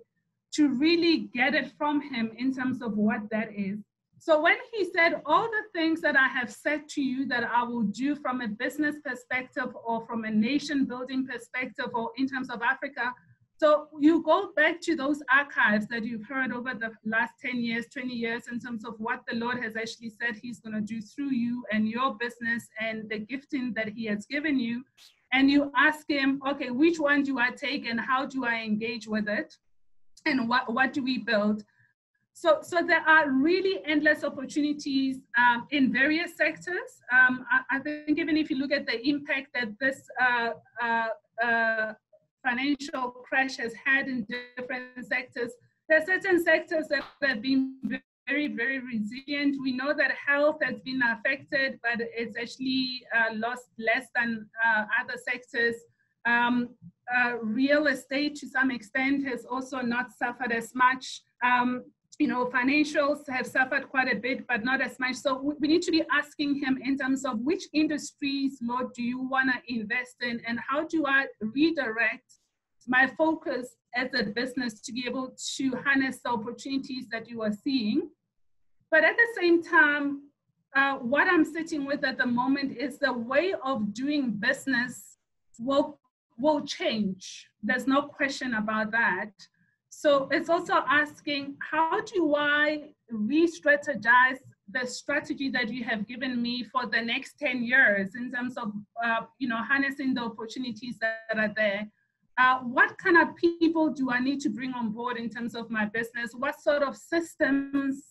to really get it from him in terms of what that is. So when he said all the things that I have said to you that I will do from a business perspective or from a nation building perspective or in terms of Africa, so you go back to those archives that you've heard over the last 10 years, 20 years in terms of what the Lord has actually said he's going to do through you and your business and the gifting that he has given you. And you ask him, okay, which one do I take and how do I engage with it? And what, what do we build? So, so there are really endless opportunities um, in various sectors. Um, I, I, think even if you look at the impact that this uh, uh, uh, financial crash has had in different sectors. There are certain sectors that have been very, very resilient. We know that health has been affected, but it's actually uh, lost less than uh, other sectors. Um, uh, real estate, to some extent, has also not suffered as much. Um, you know, financials have suffered quite a bit, but not as much. So we need to be asking him in terms of which industries, Lord, do you want to invest in, and how do I redirect my focus as a business to be able to harness the opportunities that you are seeing. But at the same time, uh, what I'm sitting with at the moment is the way of doing business will will change. There's no question about that. So it's also asking how do I re-strategize the strategy that you have given me for the next 10 years in terms of, uh, you know, harnessing the opportunities that are there. Uh, what kind of people do I need to bring on board in terms of my business? What sort of systems?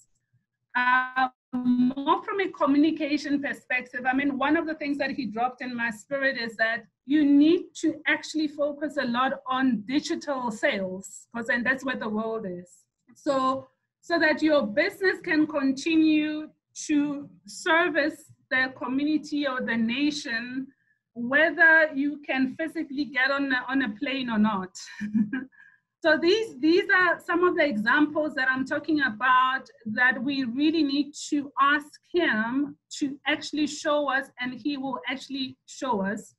Uh, more from a communication perspective, I mean, one of the things that he dropped in my spirit is that you need to actually focus a lot on digital sales, because and that's where the world is. So, so that your business can continue to service the community or the nation whether you can physically get on a, on a plane or not. so these, these are some of the examples that I'm talking about that we really need to ask him to actually show us and he will actually show us.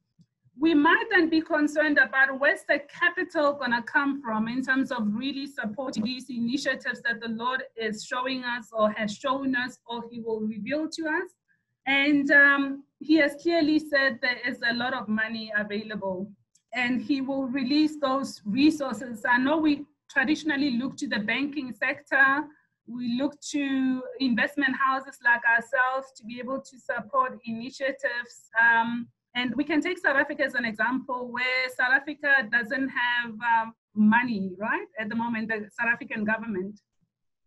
We might then be concerned about where's the capital gonna come from in terms of really supporting these initiatives that the Lord is showing us or has shown us or he will reveal to us. And um, he has clearly said there is a lot of money available and he will release those resources. I know we traditionally look to the banking sector, we look to investment houses like ourselves to be able to support initiatives. Um, and we can take South Africa as an example where South Africa doesn't have um, money, right? At the moment, the South African government.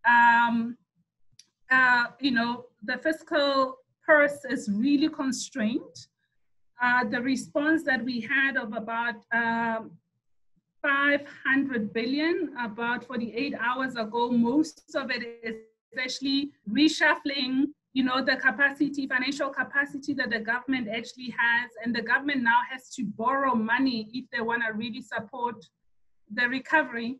Um, uh, you know, the fiscal purse is really constrained. Uh, the response that we had of about um, 500 billion about 48 hours ago, most of it is actually reshuffling you know the capacity financial capacity that the government actually has and the government now has to borrow money if they want to really support the recovery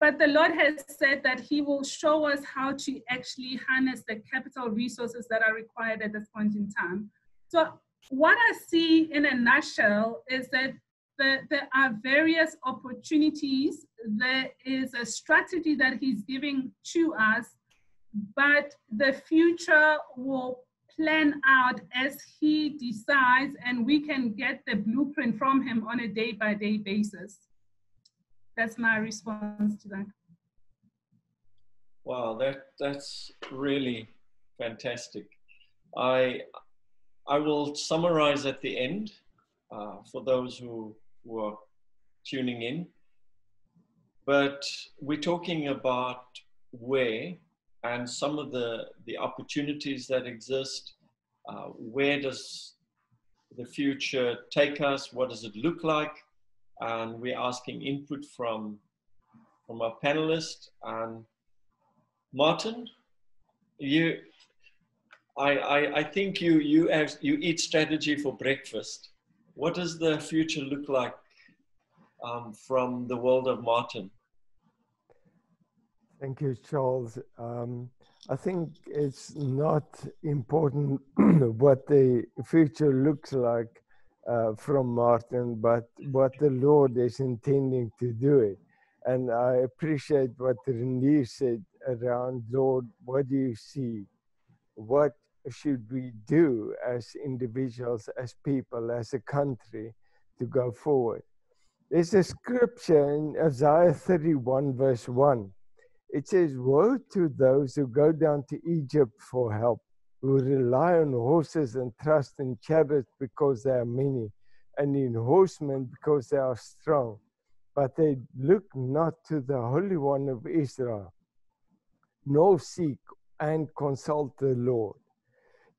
but the Lord has said that He will show us how to actually harness the capital resources that are required at this point in time. So, what I see in a nutshell is that the, there are various opportunities. There is a strategy that He's giving to us, but the future will plan out as He decides, and we can get the blueprint from Him on a day by day basis that's my response to that. Wow, that that's really fantastic. I I will summarize at the end uh, for those who, who are tuning in. But we're talking about where and some of the, the opportunities that exist. Uh, where does the future take us? What does it look like? and we're asking input from from our panelists. And Martin, you, I, I, I think you you have, you eat strategy for breakfast. What does the future look like um, from the world of Martin? Thank you, Charles. Um, I think it's not important what the future looks like uh, from Martin, but what the Lord is intending to do it. And I appreciate what Renee said around, Lord, what do you see? What should we do as individuals, as people, as a country to go forward? There's a scripture in Isaiah 31, verse 1. It says, Woe to those who go down to Egypt for help who rely on horses and trust in chariots because they are many, and in horsemen because they are strong. But they look not to the Holy One of Israel, nor seek and consult the Lord.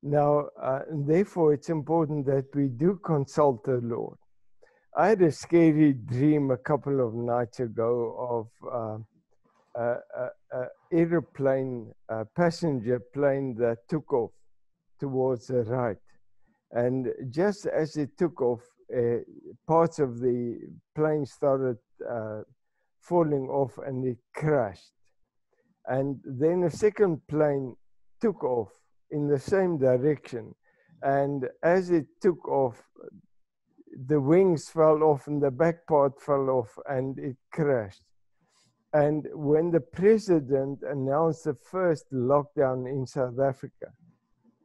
Now, uh, therefore, it's important that we do consult the Lord. I had a scary dream a couple of nights ago of uh, a, airplane, a passenger plane that took off towards the right. And just as it took off, uh, parts of the plane started uh, falling off and it crashed. And then a second plane took off in the same direction. And as it took off, the wings fell off and the back part fell off and it crashed. And when the president announced the first lockdown in South Africa,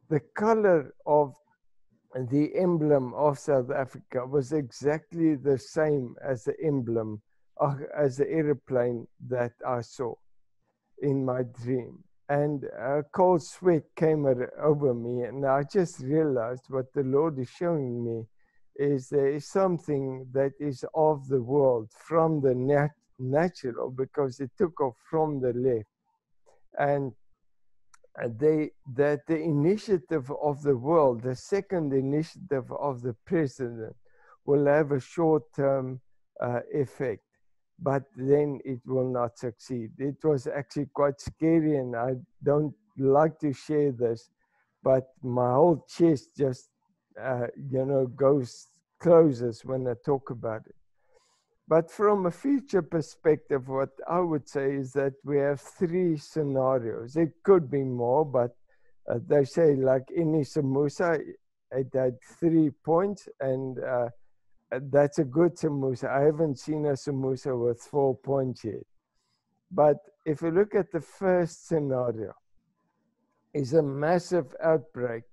the color of the emblem of South Africa was exactly the same as the emblem uh, as the airplane that I saw in my dream. and a cold sweat came over me, and I just realized what the Lord is showing me is there is something that is of the world from the nat- natural because it took off from the left, and they that the initiative of the world, the second initiative of the president, will have a short-term uh, effect but then it will not succeed. It was actually quite scary, and I don't like to share this, but my whole chest just, uh, you know, goes closes when I talk about it. But from a future perspective, what I would say is that we have three scenarios. It could be more, but uh, they say like any samosa, it had three points, and uh, that's a good samosa. I haven't seen a samosa with four points yet. But if you look at the first scenario, is a massive outbreak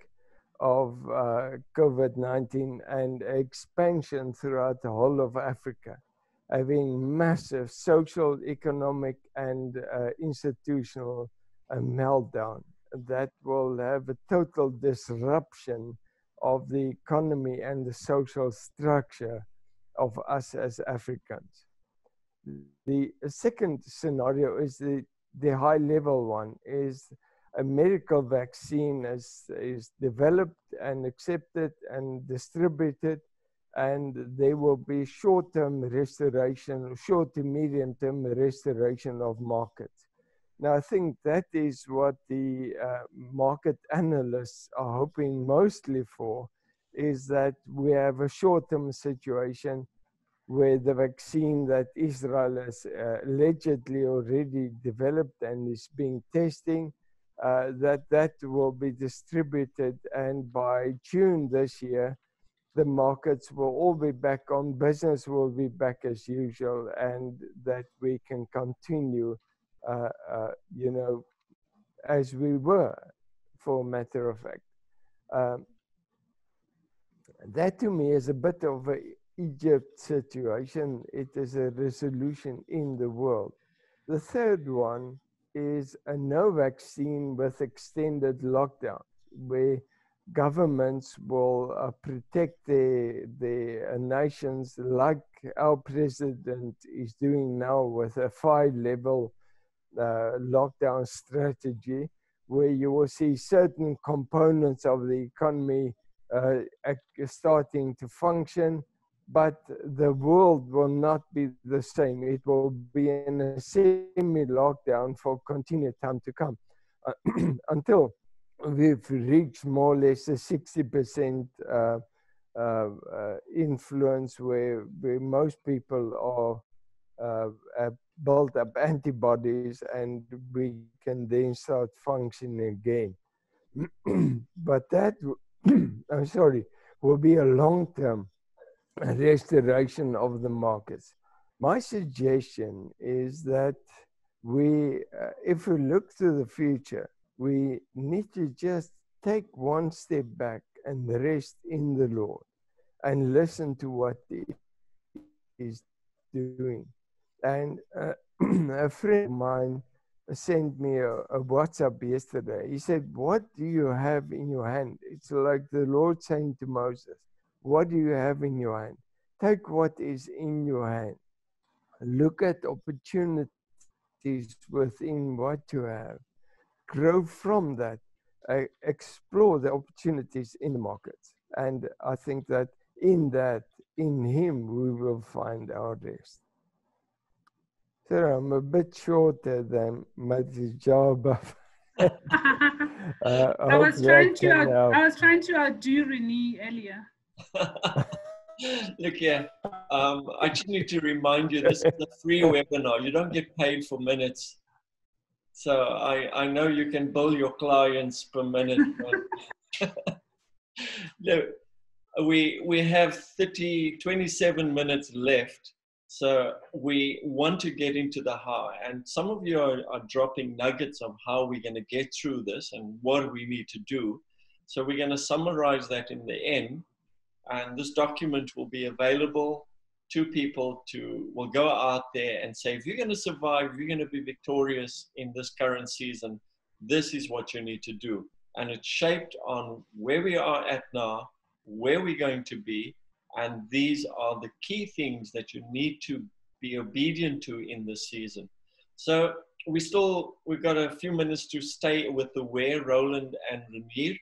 of uh, COVID-19 and expansion throughout the whole of Africa, having massive social, economic, and uh, institutional uh, meltdown that will have a total disruption of the economy and the social structure of us as Africans. The second scenario is the, the high level one is a medical vaccine is, is developed and accepted and distributed and there will be short-term restoration, short to medium-term restoration of markets. Now, I think that is what the uh, market analysts are hoping mostly for, is that we have a short-term situation where the vaccine that Israel has uh, allegedly already developed and is being testing, uh, that that will be distributed, and by June this year, the markets will all be back on, business will be back as usual, and that we can continue uh, uh, you know, as we were, for a matter of fact. Um, that to me is a bit of a Egypt situation. It is a resolution in the world. The third one is a no vaccine with extended lockdown, where governments will uh, protect their, their uh, nations like our president is doing now with a five level uh, lockdown strategy where you will see certain components of the economy uh, starting to function, but the world will not be the same. It will be in a semi lockdown for continued time to come uh, until we've reached more or less a 60% uh, uh, uh, influence where, where most people are uh, build up antibodies and we can then start functioning again. but that, I'm sorry, will be a long term restoration of the markets. My suggestion is that we, uh, if we look to the future, we need to just take one step back and rest in the Lord and listen to what He is doing. And uh, a friend of mine sent me a, a, WhatsApp yesterday. He said, What do you have in your hand? It's like the Lord saying to Moses, What do you have in your hand? Take what is in your hand. Look at opportunities within what you have. Grow from that. Uh, explore the opportunities in the markets. And I think that in that, in Him, we will find our rest. Sir, I'm a bit shorter than Mrs. job. uh, I was trying to out, I was trying to outdo Renee earlier. Look here, um, I just need to remind you this is a free webinar. You don't get paid for minutes. So I, I know you can bill your clients per minute. we, we have 30, 27 minutes left. So we want to get into the how, and some of you are, are dropping nuggets of how we're going to get through this and what we need to do. So we're going to summarize that in the end, and this document will be available to people to will go out there and say, if you're going to survive, you're going to be victorious in this current season. this is what you need to do. And it's shaped on where we are at now, where we're going to be, and these are the key things that you need to be obedient to in this season. So we still we've got a few minutes to stay with the where Roland and Renier.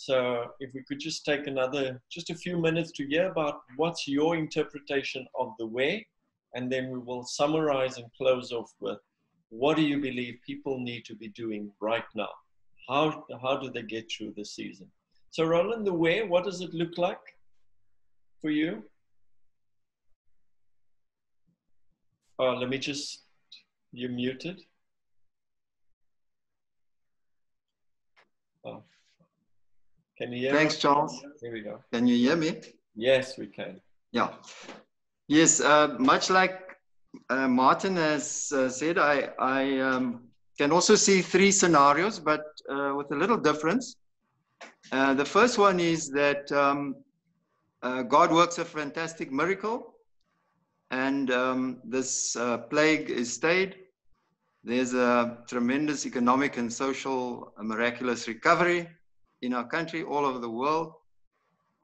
So if we could just take another just a few minutes to hear about what's your interpretation of the way, and then we will summarize and close off with what do you believe people need to be doing right now? How how do they get through the season? So Roland, the way, what does it look like for you? Oh, let me just you're muted. Oh. Can you hear Thanks, us? Charles. Here we go. Can you hear me? Yes, we can. Yeah. Yes, uh, much like uh, Martin has uh, said, I, I um, can also see three scenarios, but uh, with a little difference. Uh, the first one is that um, uh, God works a fantastic miracle, and um, this plague is stayed. There's a tremendous economic and social miraculous recovery in our country, all over the world.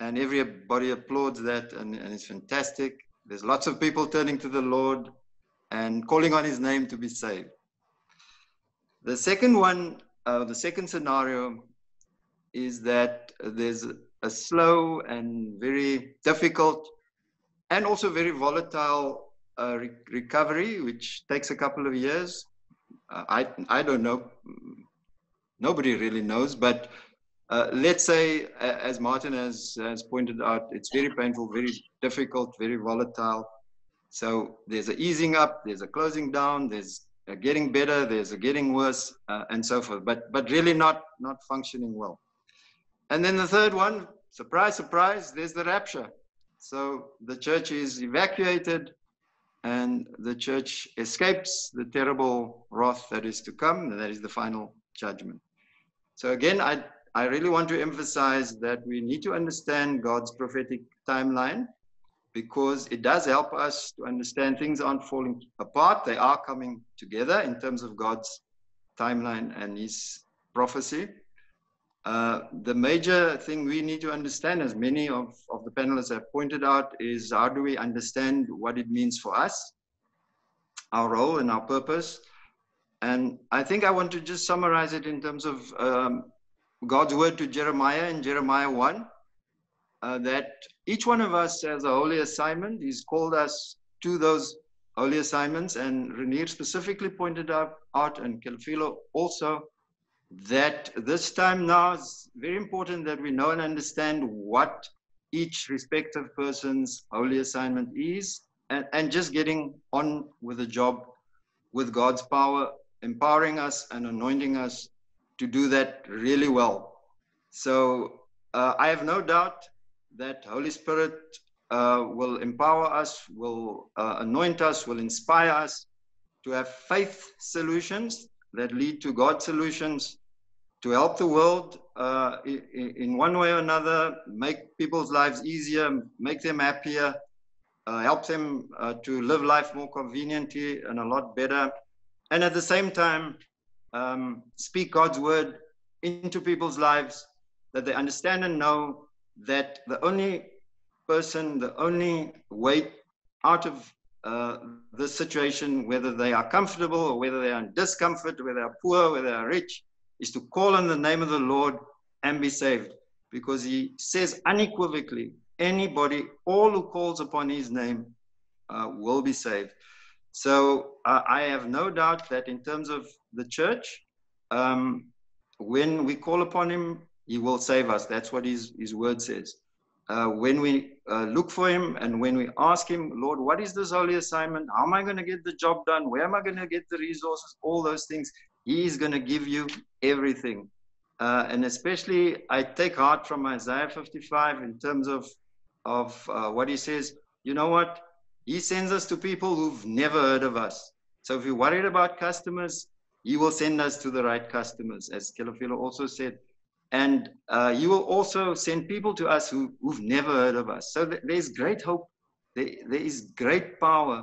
And everybody applauds that, and, and it's fantastic. There's lots of people turning to the Lord and calling on his name to be saved. The second one, uh, the second scenario is that there's a slow and very difficult and also very volatile uh, re recovery, which takes a couple of years. Uh, I, I don't know. Nobody really knows, but uh, let's say, as Martin has, has pointed out, it's very painful, very difficult, very volatile. So there's a easing up, there's a closing down, there's a getting better, there's a getting worse, uh, and so forth. But but really not not functioning well. And then the third one, surprise, surprise, there's the rapture. So the church is evacuated, and the church escapes the terrible wrath that is to come, and that is the final judgment. So again, I I really want to emphasize that we need to understand God's prophetic timeline because it does help us to understand things aren't falling apart. They are coming together in terms of God's timeline and his prophecy. Uh, the major thing we need to understand, as many of, of the panelists have pointed out, is how do we understand what it means for us, our role and our purpose. And I think I want to just summarize it in terms of um, God's word to Jeremiah in Jeremiah 1 uh, that each one of us has a holy assignment. He's called us to those holy assignments. And Renier specifically pointed out, out and Kelfilo also, that this time now is very important that we know and understand what each respective person's holy assignment is and, and just getting on with the job with God's power, empowering us and anointing us to do that really well. So uh, I have no doubt that Holy Spirit uh, will empower us, will uh, anoint us, will inspire us to have faith solutions that lead to God solutions to help the world uh, in, one way or another, make people's lives easier, make them happier, uh, help them uh, to live life more conveniently and a lot better. And at the same time, um, speak God's word into people's lives that they understand and know that the only person, the only way out of uh, this situation, whether they are comfortable or whether they are in discomfort, whether they are poor, whether they are rich, is to call on the name of the Lord and be saved. Because he says unequivocally, anybody, all who calls upon his name uh, will be saved. So uh, I have no doubt that in terms of the church, um, when we call upon him, he will save us. That's what his, his word says. Uh, when we uh, look for him and when we ask him, Lord, what is this holy assignment? How am I going to get the job done? Where am I going to get the resources? All those things. He is going to give you everything. Uh, and especially, I take heart from Isaiah 55 in terms of, of uh, what he says. You know what? He sends us to people who've never heard of us. So if you're worried about customers, he will send us to the right customers, as Kelofilo also said. And uh, you will also send people to us who, who've never heard of us. So th there's great hope. There, there is great power,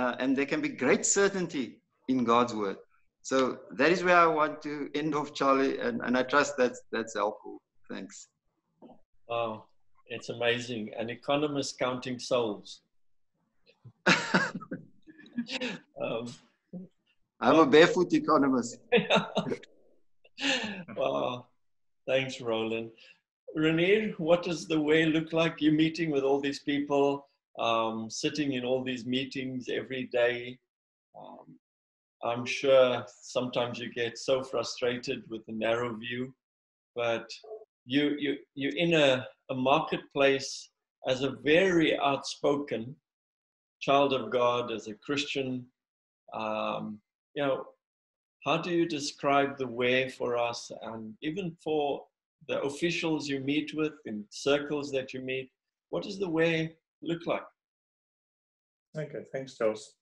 uh, and there can be great certainty in God's word. So that is where I want to end off, Charlie, and, and I trust that's that's helpful. Thanks. Wow, it's amazing. An economist counting souls. um, I'm a barefoot economist. wow. Thanks, Roland. Renier, what does the way look like? You're meeting with all these people, um, sitting in all these meetings every day. Um, I'm sure sometimes you get so frustrated with the narrow view, but you, you, you're in a, a marketplace as a very outspoken child of God, as a Christian. Um, you know, how do you describe the way for us and even for the officials you meet with in circles that you meet? What does the way look like? Okay, thanks, Charles.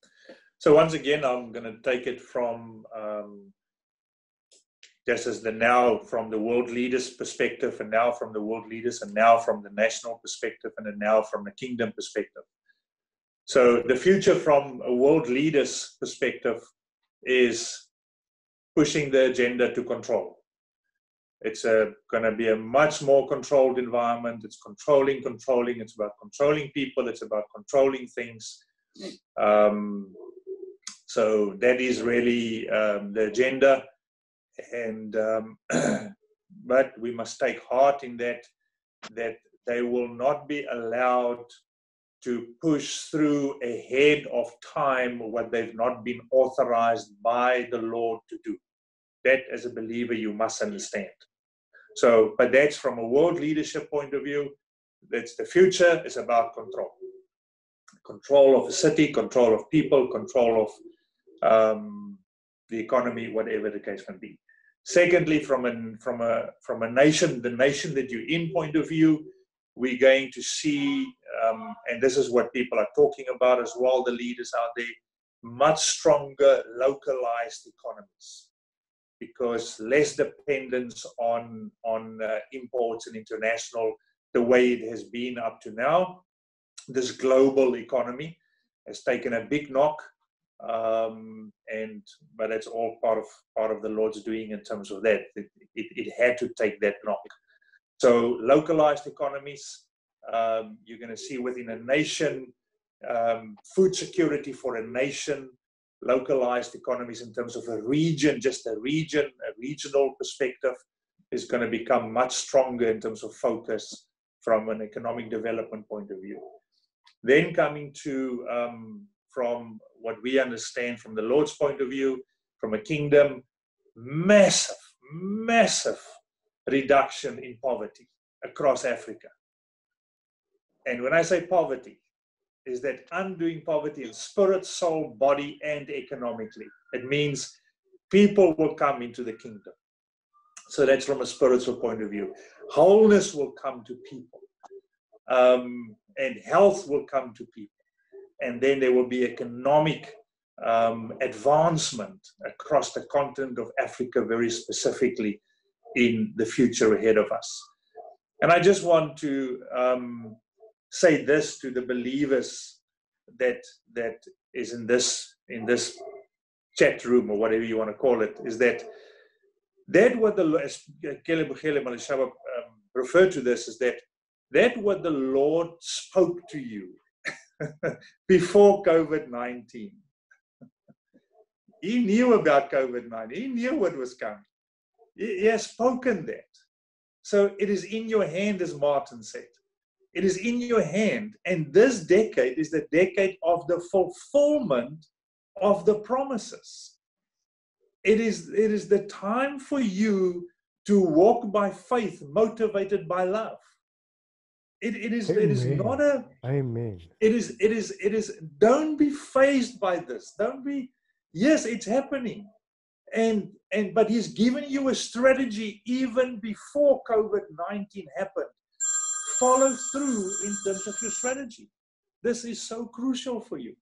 So once again, I'm going to take it from um, just as the now from the world leaders perspective, and now from the world leaders, and now from the national perspective, and now from the kingdom perspective. So the future from a world leaders perspective is pushing the agenda to control. It's going to be a much more controlled environment. It's controlling, controlling. It's about controlling people. It's about controlling things. Um, so that is really um, the agenda. And um, but we must take heart in that that they will not be allowed to push through ahead of time what they've not been authorized by the Lord to do. That, as a believer, you must understand. So, but that's from a world leadership point of view. That's the future is about control. Control of a city, control of people, control of um, the economy, whatever the case may be. Secondly, from a from a from a nation, the nation that you're in point of view, we're going to see, um, and this is what people are talking about as well, the leaders out there, much stronger localized economies because less dependence on on uh, imports and international the way it has been up to now. This global economy has taken a big knock, um, and but that's all part of part of the Lord's doing in terms of that. It, it, it had to take that knock. So localized economies, um, you're going to see within a nation, um, food security for a nation, localized economies in terms of a region, just a region, a regional perspective is going to become much stronger in terms of focus from an economic development point of view. Then coming to um, from what we understand from the Lord's point of view, from a kingdom, massive, massive reduction in poverty across Africa. And when I say poverty, is that undoing poverty in spirit, soul, body, and economically. It means people will come into the kingdom. So that's from a spiritual point of view. Wholeness will come to people, um, and health will come to people. And then there will be economic um, advancement across the continent of Africa, very specifically in the future ahead of us. And I just want to um, say this to the believers that that is in this in this chat room or whatever you want to call it is that that what the as Caleb um, referred to this is that that what the Lord spoke to you before COVID nineteen. He knew about COVID nineteen. He knew what was coming. He, has spoken that. So it is in your hand, as Martin said. It is in your hand. And this decade is the decade of the fulfillment of the promises. It is, it is the time for you to walk by faith, motivated by love. It, it is Amen. it is not a Amen. It is it is it is don't be phased by this. Don't be yes, it's happening. And and but he's given you a strategy even before COVID-19 happened follow through in terms of your strategy. This is so crucial for you.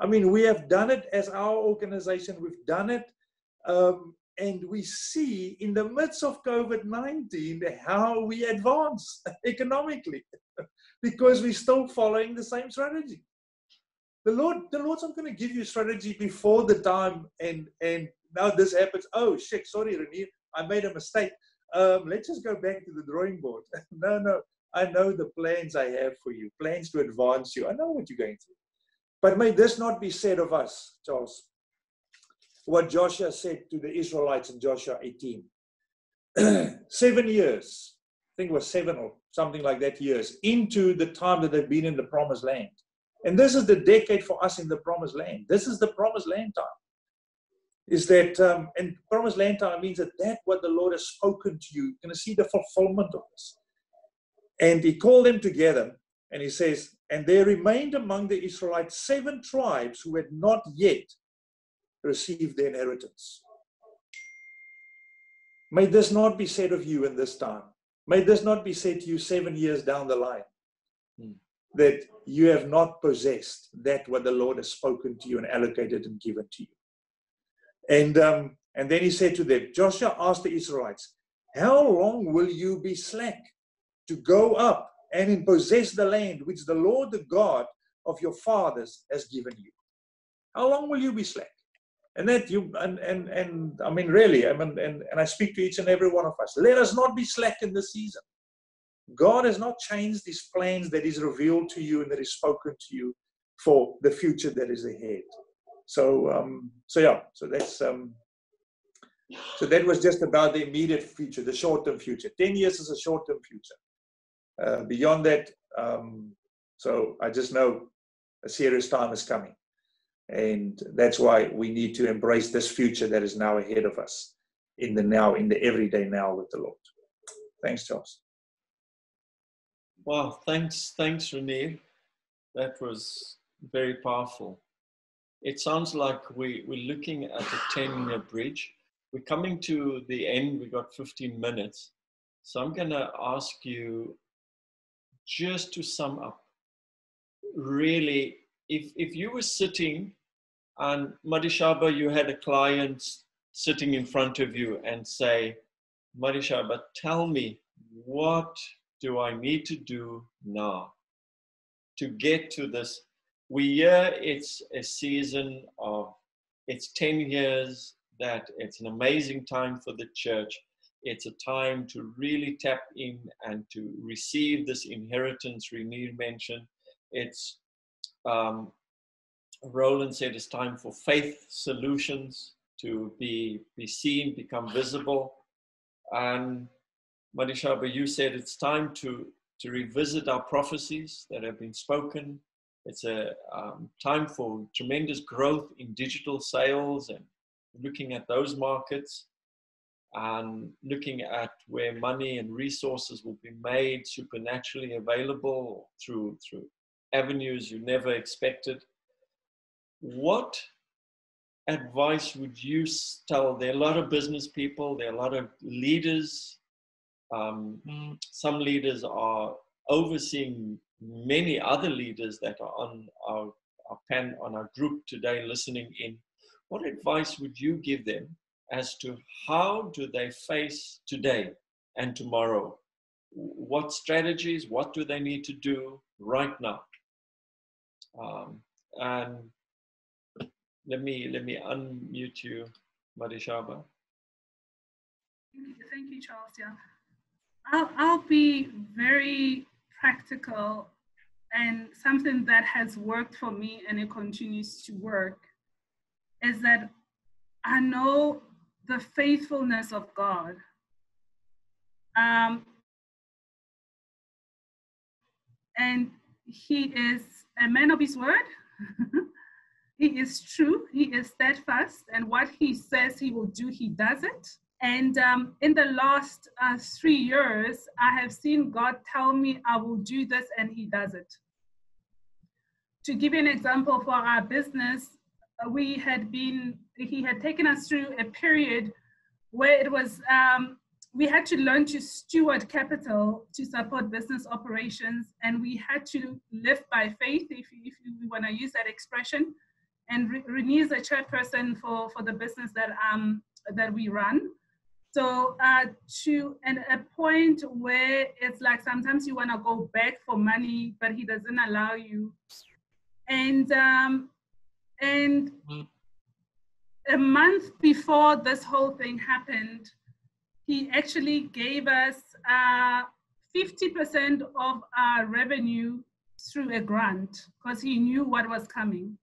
I mean, we have done it as our organization, we've done it. Um, and we see in the midst of COVID 19 how we advance economically because we're still following the same strategy. The Lord, the Lord's not going to give you strategy before the time and, and now this happens. Oh shit, sorry, Renier, I made a mistake. Um, let's just go back to the drawing board. no, no, I know the plans I have for you, plans to advance you. I know what you're going through. But may this not be said of us, Charles. What Joshua said to the Israelites in Joshua 18. seven years, I think it was seven or something like that years, into the time that they've been in the promised land. And this is the decade for us in the promised land. This is the promised land time. Is that, um, and promised land time means that that what the Lord has spoken to you, you're going to see the fulfillment of this. And he called them together and he says, And there remained among the Israelites seven tribes who had not yet received their inheritance. May this not be said of you in this time. May this not be said to you seven years down the line. Hmm. That you have not possessed that what the Lord has spoken to you and allocated and given to you. And um, and then he said to them, Joshua asked the Israelites, How long will you be slack to go up and possess the land which the Lord, the God of your fathers, has given you? How long will you be slack? And that you and and and I mean really, I mean and, and I speak to each and every one of us. Let us not be slack in this season. God has not changed his plans that is revealed to you and that is spoken to you for the future that is ahead. So um so yeah, so that's um so that was just about the immediate future, the short-term future. 10 years is a short-term future. Uh, beyond that, um, so I just know a serious time is coming. And that's why we need to embrace this future that is now ahead of us in the now, in the everyday now with the Lord. Thanks, Charles. Wow, thanks, thanks, Renee. That was very powerful. It sounds like we, we're looking at a 10 year bridge. We're coming to the end, we've got 15 minutes. So I'm going to ask you just to sum up really, if, if you were sitting and Madishaba, you had a client sitting in front of you and say, Madishaba, tell me, what do I need to do now to get to this? We hear it's a season of, it's 10 years that it's an amazing time for the church. It's a time to really tap in and to receive this inheritance Renee mentioned. It's um, Roland said it's time for faith solutions to be, be seen, become visible. And Madishaba, you said it's time to, to revisit our prophecies that have been spoken. It's a um, time for tremendous growth in digital sales and looking at those markets and looking at where money and resources will be made supernaturally available through, through avenues you never expected what advice would you tell? There are a lot of business people, there are a lot of leaders. Um, mm. Some leaders are overseeing many other leaders that are on our, our pen, on our group today listening in. What advice would you give them as to how do they face today and tomorrow? What strategies, what do they need to do right now? Um, and let me let me unmute you, Madishaba. Thank you, Charles. Yeah, I'll I'll be very practical and something that has worked for me and it continues to work is that I know the faithfulness of God. Um, and he is a man of his word. He is true, he is steadfast, and what he says he will do, he does it. And um, in the last uh, three years, I have seen God tell me, I will do this, and he does it. To give you an example for our business, uh, we had been, he had taken us through a period where it was, um, we had to learn to steward capital to support business operations, and we had to live by faith, if, if we want to use that expression and Renee is a chairperson for, for the business that, um, that we run. So uh, to and a point where it's like sometimes you want to go back for money, but he doesn't allow you. And um, and a month before this whole thing happened, he actually gave us uh, 50% of our revenue through a grant because he knew what was coming.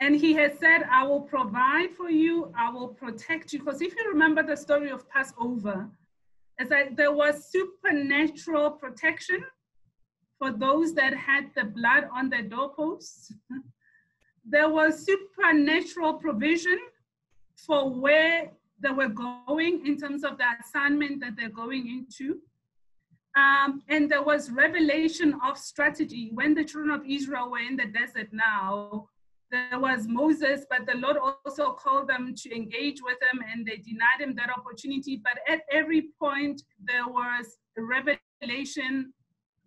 And he has said, I will provide for you, I will protect you. Because if you remember the story of Passover, it's like there was supernatural protection for those that had the blood on their doorposts. there was supernatural provision for where they were going in terms of the assignment that they're going into. Um, and there was revelation of strategy when the children of Israel were in the desert now. There was Moses, but the Lord also called them to engage with him, and they denied him that opportunity. But at every point, there was revelation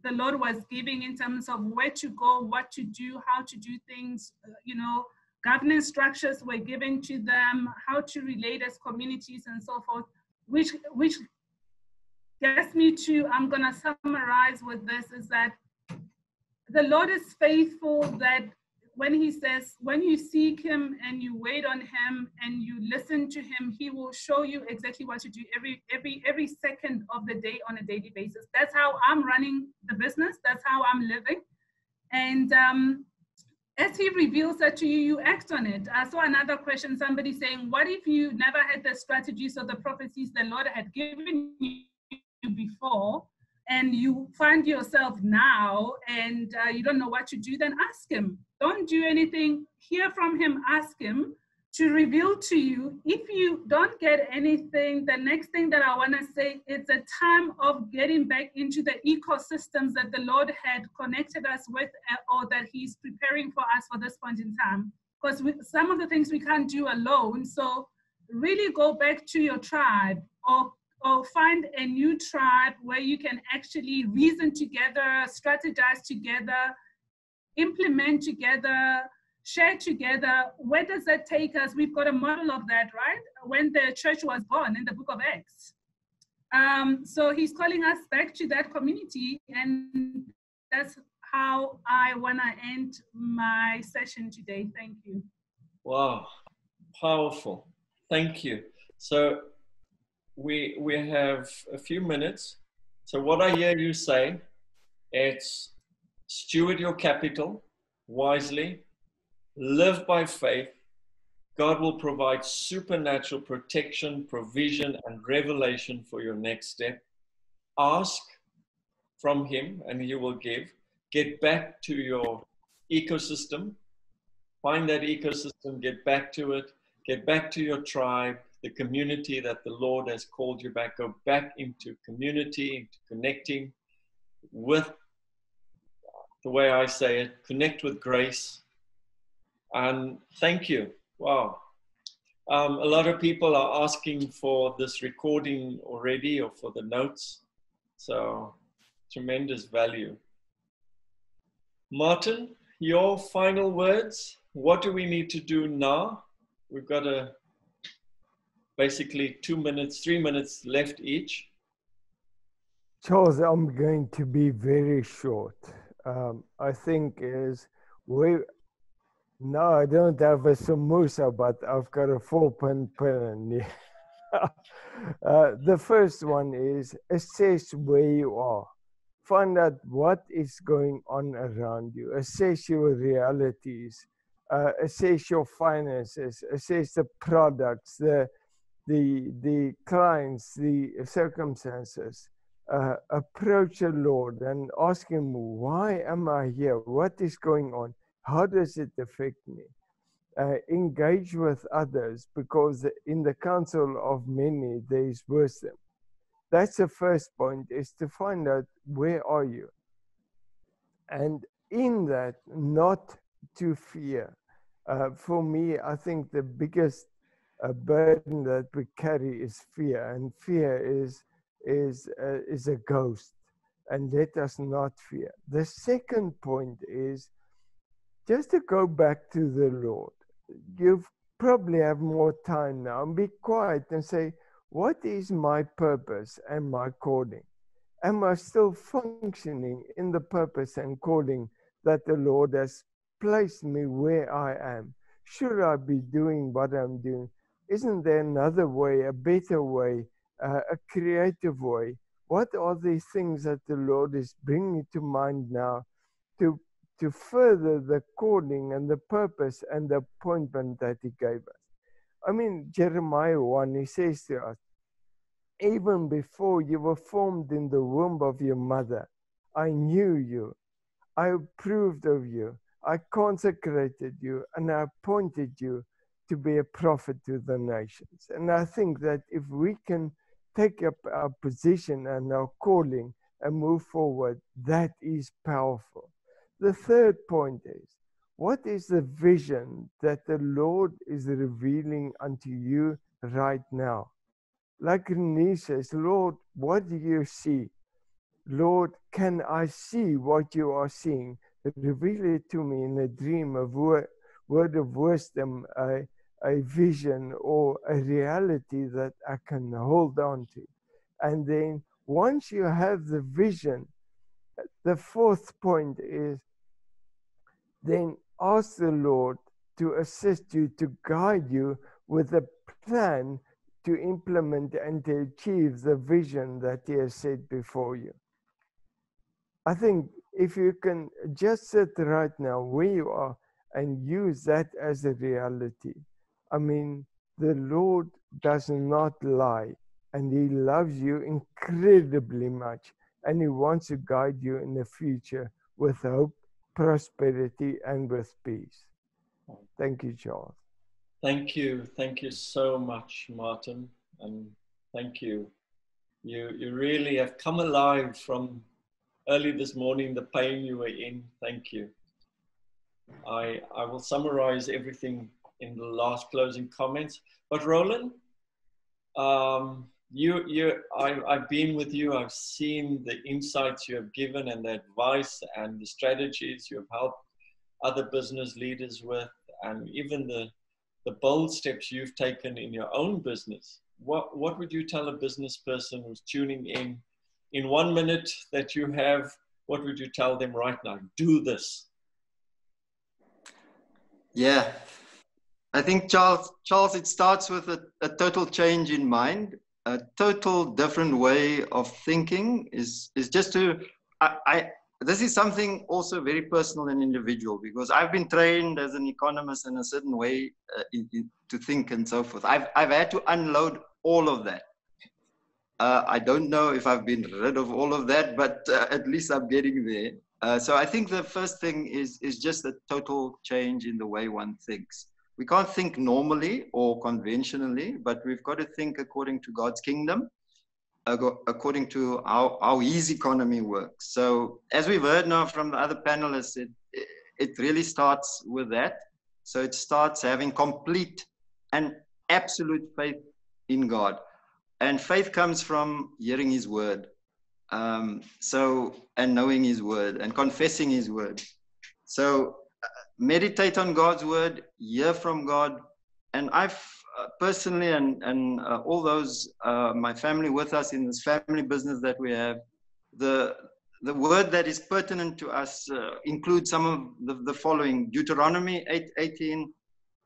the Lord was giving in terms of where to go, what to do, how to do things, uh, you know, governance structures were given to them, how to relate as communities and so forth, which, which gets me to, I'm gonna summarize with this, is that the Lord is faithful that when he says, when you seek him and you wait on him and you listen to him, he will show you exactly what to do every every every second of the day on a daily basis. That's how I'm running the business. That's how I'm living. And um, as he reveals that to you, you act on it. I saw another question, somebody saying, what if you never had the strategies or the prophecies the Lord had given you before? and you find yourself now and uh, you don't know what to do, then ask him. Don't do anything. Hear from him, ask him to reveal to you. If you don't get anything, the next thing that I want to say it's a time of getting back into the ecosystems that the Lord had connected us with uh, or that He's preparing for us for this point in time. Because some of the things we can't do alone. So, really go back to your tribe or or find a new tribe where you can actually reason together, strategize together, implement together, share together. Where does that take us? We've got a model of that, right? When the church was born in the book of Acts. Um, so he's calling us back to that community, and that's how I want to end my session today. Thank you. Wow, powerful. Thank you. So we we have a few minutes. So what I hear you say, it's steward your capital wisely, live by faith. God will provide supernatural protection, provision, and revelation for your next step. Ask from Him, and He will give. Get back to your ecosystem. Find that ecosystem, get back to it, get back to your tribe, the community that the Lord has called you back. Go back into community, into connecting with the way I say it, connect with grace. And thank you. Wow. Um, a lot of people are asking for this recording already or for the notes. So, tremendous value. Martin, your final words. What do we need to do now? We've got a basically two minutes, three minutes left each. Charles, I'm going to be very short. Um, I think is we. No, I don't have a samosa, but I've got a full pin pin. uh, the first one is assess where you are. Find out what is going on around you. Assess your realities. Uh, assess your finances. Assess the products, the the, the clients, the circumstances, uh, approach the Lord and ask Him, Why am I here? What is going on? How does it affect me? Uh, engage with others because in the counsel of many there is wisdom. That's the first point is to find out where are you? And in that, not to fear. Uh, for me, I think the biggest a burden that we carry is fear, and fear is is uh, is a ghost, and let us not fear. The second point is just to go back to the Lord. You probably have more time now, and be quiet and say, "What is my purpose and my calling? Am I still functioning in the purpose and calling that the Lord has placed me where I am?" should I be doing what I'm doing? Isn't there another way, a better way, uh, a creative way? What are these things that the Lord is bringing to mind now to, to further the calling and the purpose and the appointment that He gave us? I mean, Jeremiah 1, He says to us, even before you were formed in the womb of your mother, I knew you. I approved of you. I consecrated you and I appointed you to be a prophet to the nations. And I think that if we can take up our position and our calling and move forward, that is powerful. The third point is what is the vision that the Lord is revealing unto you right now? Like Renee says, Lord, what do you see? Lord, can I see what you are seeing? Reveal it to me in a dream, a word, word of wisdom, a, a vision, or a reality that I can hold on to. And then once you have the vision, the fourth point is then ask the Lord to assist you, to guide you with a plan to implement and to achieve the vision that He has set before you. I think if you can just sit right now where you are and use that as a reality, I mean, the Lord does not lie and He loves you incredibly much and He wants to guide you in the future with hope, prosperity, and with peace. Thank you, Charles. Thank you. Thank you so much, Martin. And thank you. You, you really have come alive from early this morning, the pain you were in. Thank you. I, I will summarize everything in the last closing comments. But Roland, um, you, you, I, I've been with you. I've seen the insights you have given and the advice and the strategies you have helped other business leaders with, and even the the bold steps you've taken in your own business, what, what would you tell a business person who's tuning in? In one minute that you have, what would you tell them right now? Do this. Yeah. I think Charles, Charles, it starts with a, a total change in mind. A total different way of thinking is is just to I, I this is something also very personal and individual because I've been trained as an economist in a certain way uh, in, in, to think and so forth. I've, I've had to unload all of that. Uh, I don't know if I've been rid of all of that, but uh, at least I'm getting there. Uh, so I think the first thing is, is just a total change in the way one thinks. We can't think normally or conventionally, but we've got to think according to God's kingdom according to how, how his economy works. So as we've heard now from the other panelists, it, it really starts with that. So it starts having complete and absolute faith in God. And faith comes from hearing his word. Um, so, and knowing his word and confessing his word. So meditate on God's word, hear from God. And I've uh, personally and, and uh, all those, uh, my family with us in this family business that we have, the, the word that is pertinent to us uh, includes some of the, the following Deuteronomy 8 18.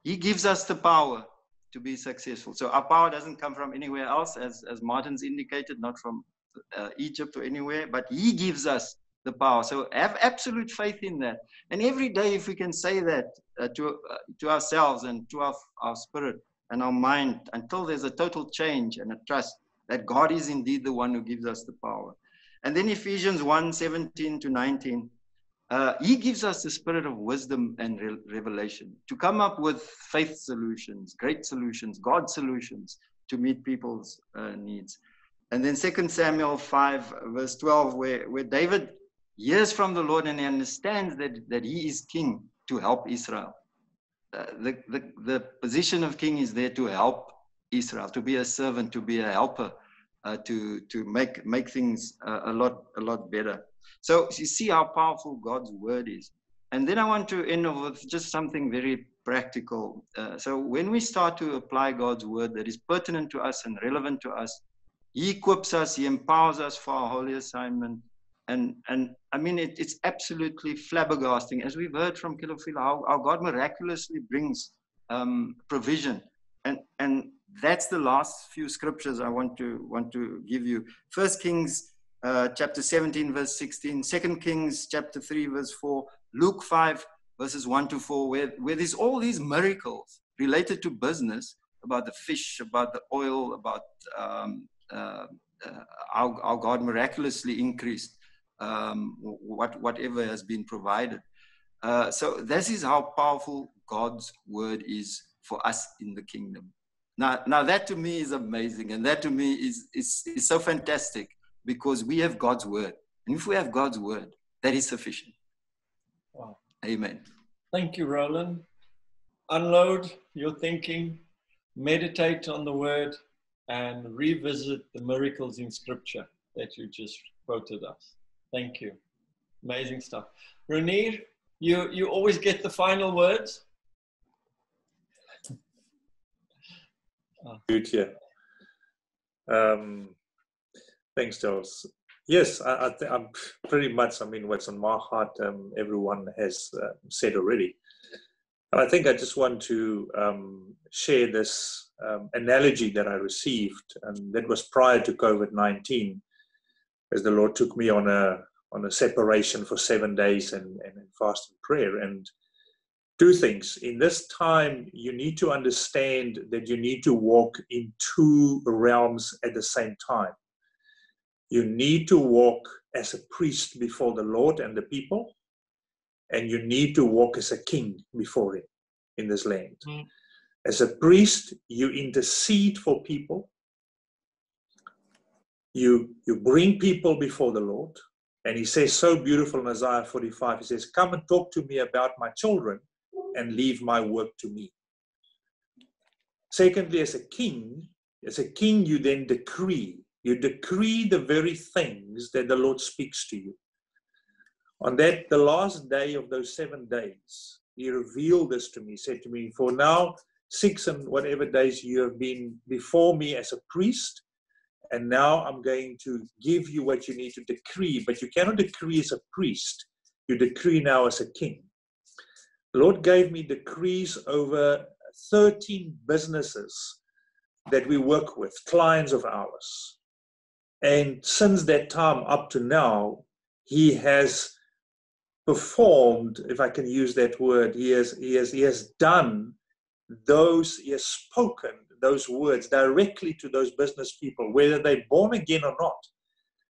He gives us the power to be successful. So our power doesn't come from anywhere else, as, as Martin's indicated, not from uh, Egypt or anywhere, but He gives us the power. So have absolute faith in that. And every day, if we can say that uh, to, to ourselves and to our, our spirit, and our mind until there's a total change and a trust that God is indeed the one who gives us the power. And then Ephesians 1 17 to 19, uh, he gives us the spirit of wisdom and re- revelation to come up with faith solutions, great solutions, God solutions to meet people's uh, needs. And then 2 Samuel 5, verse 12, where, where David hears from the Lord and he understands that, that he is king to help Israel. Uh, the, the, the position of king is there to help Israel, to be a servant, to be a helper, uh, to, to make, make things uh, a, lot, a lot better. So you see how powerful God's word is. And then I want to end with just something very practical. Uh, so when we start to apply God's word that is pertinent to us and relevant to us, He equips us, He empowers us for our holy assignment and and I mean it, it's absolutely flabbergasting, as we've heard from Kilofila, how, how God miraculously brings um, provision. And, and that's the last few scriptures I want to, want to give you. First Kings uh, chapter 17, verse 16, Second Kings chapter 3, verse 4, Luke 5, verses 1 to 4, where, where there's all these miracles related to business about the fish, about the oil, about um, uh, uh, how, how, God miraculously increased um, what, whatever has been provided. Uh, so this is how powerful God's word is for us in the kingdom. Now, now that to me is amazing, and that to me is, is, is so fantastic because we have God's word. And if we have God's word, that is sufficient. Wow. Amen. Thank you, Roland. Unload your thinking, meditate on the word, and revisit the miracles in scripture that you just quoted us. Thank you. Amazing stuff. Renier, you, you always get the final words. Good, yeah. Um, thanks, Charles. Yes, I, I am pretty much, I mean, what's on my heart, um, everyone has uh, said already. And I think I just want to um, share this um, analogy that I received, and that was prior to COVID 19, as the Lord took me on a on a separation for seven days and, and, and fast and prayer. And two things in this time, you need to understand that you need to walk in two realms at the same time. You need to walk as a priest before the Lord and the people, and you need to walk as a king before Him in this land. Mm. As a priest, you intercede for people. You, you bring people before the Lord. And he says so beautiful in Isaiah 45, he says, Come and talk to me about my children and leave my work to me. Secondly, as a king, as a king, you then decree. You decree the very things that the Lord speaks to you. On that, the last day of those seven days, he revealed this to me. He said to me, For now, six and whatever days you have been before me as a priest, and now I'm going to give you what you need to decree. But you cannot decree as a priest, you decree now as a king. The Lord gave me decrees over 13 businesses that we work with, clients of ours. And since that time up to now, He has performed, if I can use that word, He has, he has, he has done those, He has spoken those words directly to those business people, whether they're born again or not.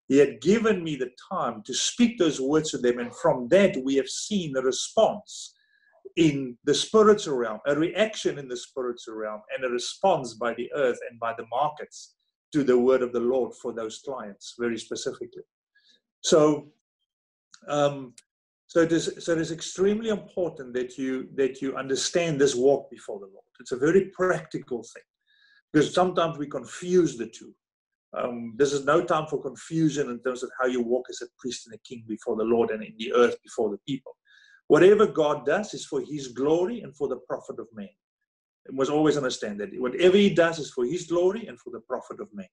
He had given me the time to speak those words to them, and from that we have seen a response in the spiritual realm, a reaction in the spiritual realm, and a response by the earth and by the markets to the word of the Lord for those clients, very specifically. So, um, so it is so it is extremely important that you that you understand this walk before the Lord. It's a very practical thing because sometimes we confuse the two. Um, this is no time for confusion in terms of how you walk as a priest and a king before the Lord and in the earth before the people. Whatever God does is for his glory and for the profit of man. We must always understand that. Whatever he does is for his glory and for the profit of man.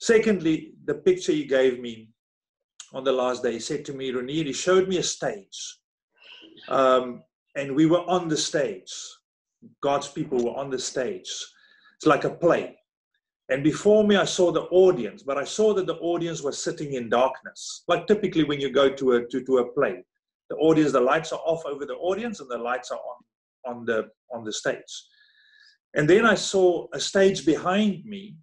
Secondly, the picture he gave me on the last day, he said to me, Renier, he showed me a stage. Um, and we were on the stage. God's people were on the stage. It's like a play. And before me, I saw the audience, but I saw that the audience was sitting in darkness. Like typically when you go to a, to, to a play, the audience, the lights are off over the audience and the lights are on, on, the, on the stage. And then I saw a stage behind me,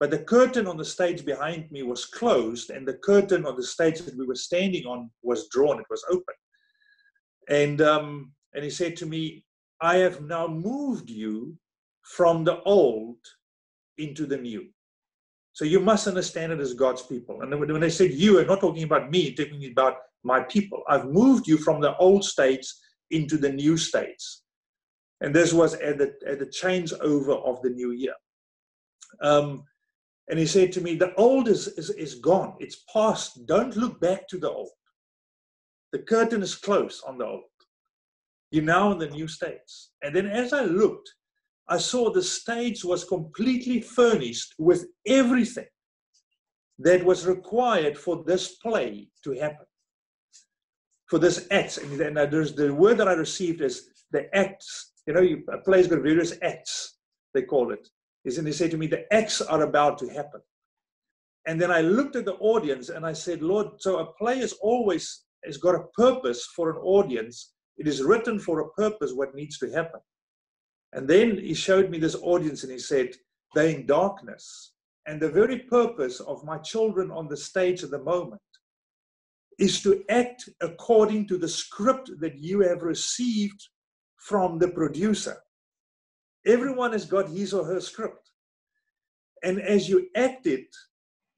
but the curtain on the stage behind me was closed, and the curtain on the stage that we were standing on was drawn, it was open. And, um, and he said to me, I have now moved you from the old into the new. So you must understand it as God's people. And when I said you, I'm not talking about me, I'm talking about my people. I've moved you from the old states into the new states. And this was at the, at the changeover of the new year. Um, and he said to me, The old is, is, is gone, it's past. Don't look back to the old. The curtain is close on the old. You're now in the new states. And then as I looked, I saw the stage was completely furnished with everything that was required for this play to happen. For this act, and then uh, there's the word that I received is the act You know, you, a play's got various acts, they call it. And they said to me, the acts are about to happen. And then I looked at the audience and I said, Lord, so a play is always has got a purpose for an audience. It is written for a purpose what needs to happen. And then he showed me this audience and he said, they're in darkness. And the very purpose of my children on the stage at the moment is to act according to the script that you have received from the producer. Everyone has got his or her script. And as you act it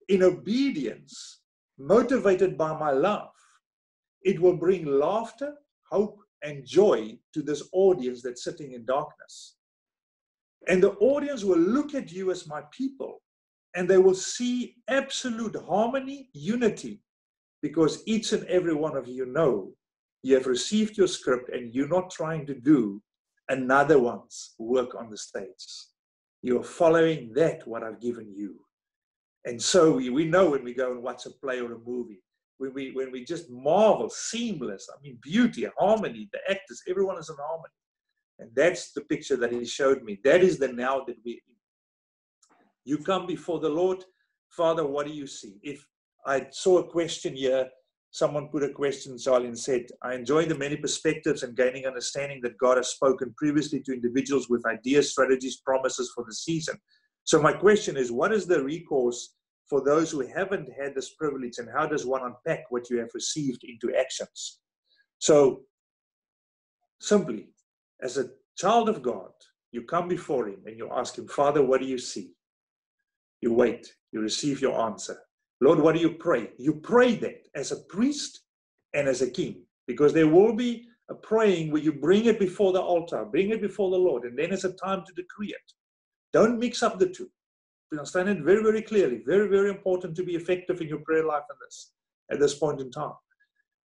in obedience, motivated by my love, it will bring laughter, hope, and joy to this audience that's sitting in darkness. And the audience will look at you as my people and they will see absolute harmony, unity, because each and every one of you know you have received your script and you're not trying to do another one's work on the stage. You're following that, what I've given you. And so we, we know when we go and watch a play or a movie, when we when we just marvel, seamless, I mean beauty, harmony, the actors, everyone is in harmony. And that's the picture that he showed me. That is the now that we you come before the Lord, Father, what do you see? If I saw a question here, someone put a question, Charlie, and said, I enjoy the many perspectives and gaining understanding that God has spoken previously to individuals with ideas, strategies, promises for the season. So my question is, what is the recourse for those who haven't had this privilege and how does one unpack what you have received into actions? So simply, as a child of God, you come before him and you ask him, Father, what do you see? You wait, you receive your answer. Lord, what do you pray? You pray that as a priest and as a king, because there will be a praying where you bring it before the altar, bring it before the Lord, and then it's a time to decree it. Don't mix up the two. Understand it very, very clearly. Very, very important to be effective in your prayer life in this at this point in time.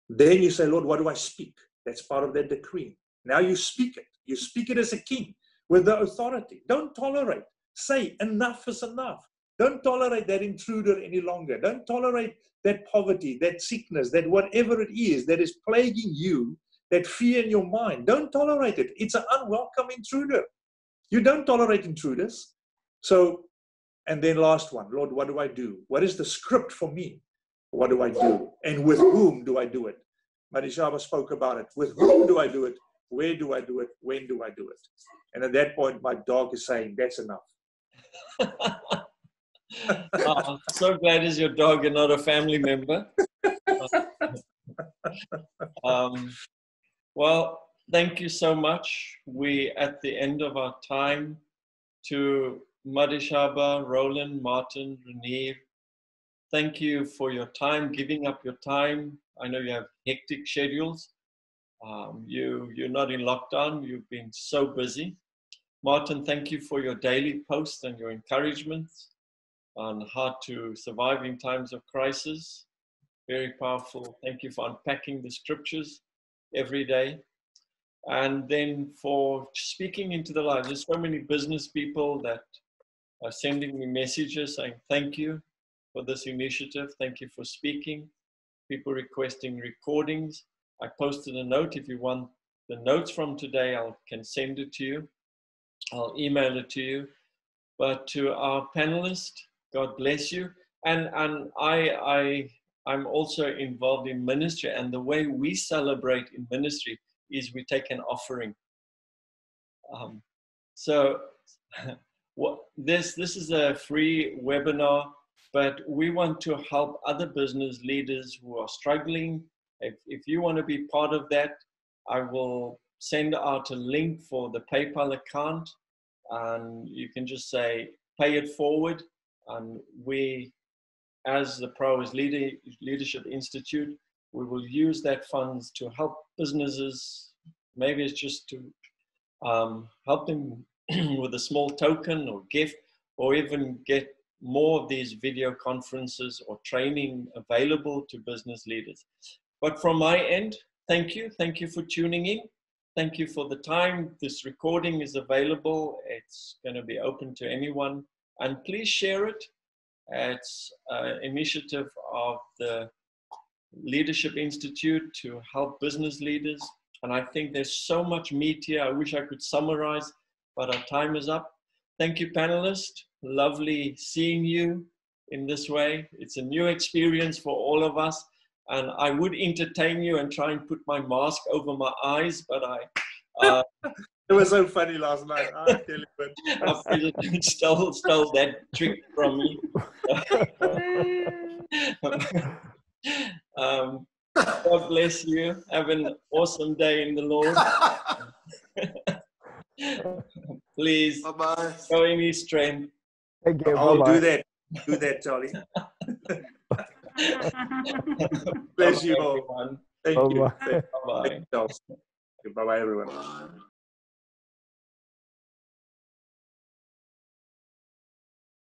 Then you say, Lord, what do I speak? That's part of that decree. Now you speak it. You speak it as a king with the authority. Don't tolerate. Say, enough is enough. Don't tolerate that intruder any longer. Don't tolerate that poverty, that sickness, that whatever it is that is plaguing you, that fear in your mind. Don't tolerate it. It's an unwelcome intruder. You don't tolerate intruders. So, and then last one, Lord, what do I do? What is the script for me? What do I do? And with whom do I do it? Madishaba spoke about it. With whom do I do it? Where do I do it? When do I do it? And at that point, my dog is saying, That's enough. oh, so glad is your dog and not a family member. um, well, thank you so much. We at the end of our time to Madishaba, Roland, Martin, Renier. Thank you for your time, giving up your time. I know you have hectic schedules. Um, you you're not in lockdown. You've been so busy. Martin, thank you for your daily posts and your encouragements on how to survive in times of crisis. Very powerful. Thank you for unpacking the scriptures every day. And then for speaking into the lives. There's so many business people that are sending me messages saying thank you for this initiative. Thank you for speaking. People requesting recordings. I posted a note. If you want the notes from today, I can send it to you. I'll email it to you. But to our panelists, God bless you. And and I I I'm also involved in ministry, and the way we celebrate in ministry is we take an offering. Um, so what this this is a free webinar, but we want to help other business leaders who are struggling. If if you want to be part of that, I will send out a link for the PayPal account, and you can just say pay it forward and we, as the Prowess Leader, Leadership Institute, we will use that funds to help businesses. Maybe it's just to um, help them with a small token or gift, or even get more of these video conferences or training available to business leaders. But from my end, thank you. Thank you for tuning in. Thank you for the time. This recording is available. It's going to be open to anyone and please share it. It's an initiative of the Leadership Institute to help business leaders. And I think there's so much meat here. I wish I could summarize, but our time is up. Thank you, panelists. Lovely seeing you in this way. It's a new experience for all of us. And I would entertain you and try and put my mask over my eyes, but I. Uh, it was so funny last night. I tell you, but our president stole, stole that trick from me. um, God bless you. Have an awesome day in the Lord. Please Bye bye. show any strength. Thank you. Oh, I'll Bye-bye. do that. Do that, Charlie. Bless you all. Thank you. Bye-bye. Thank Bye bye. you, Charles. Bye bye, everyone. Bye.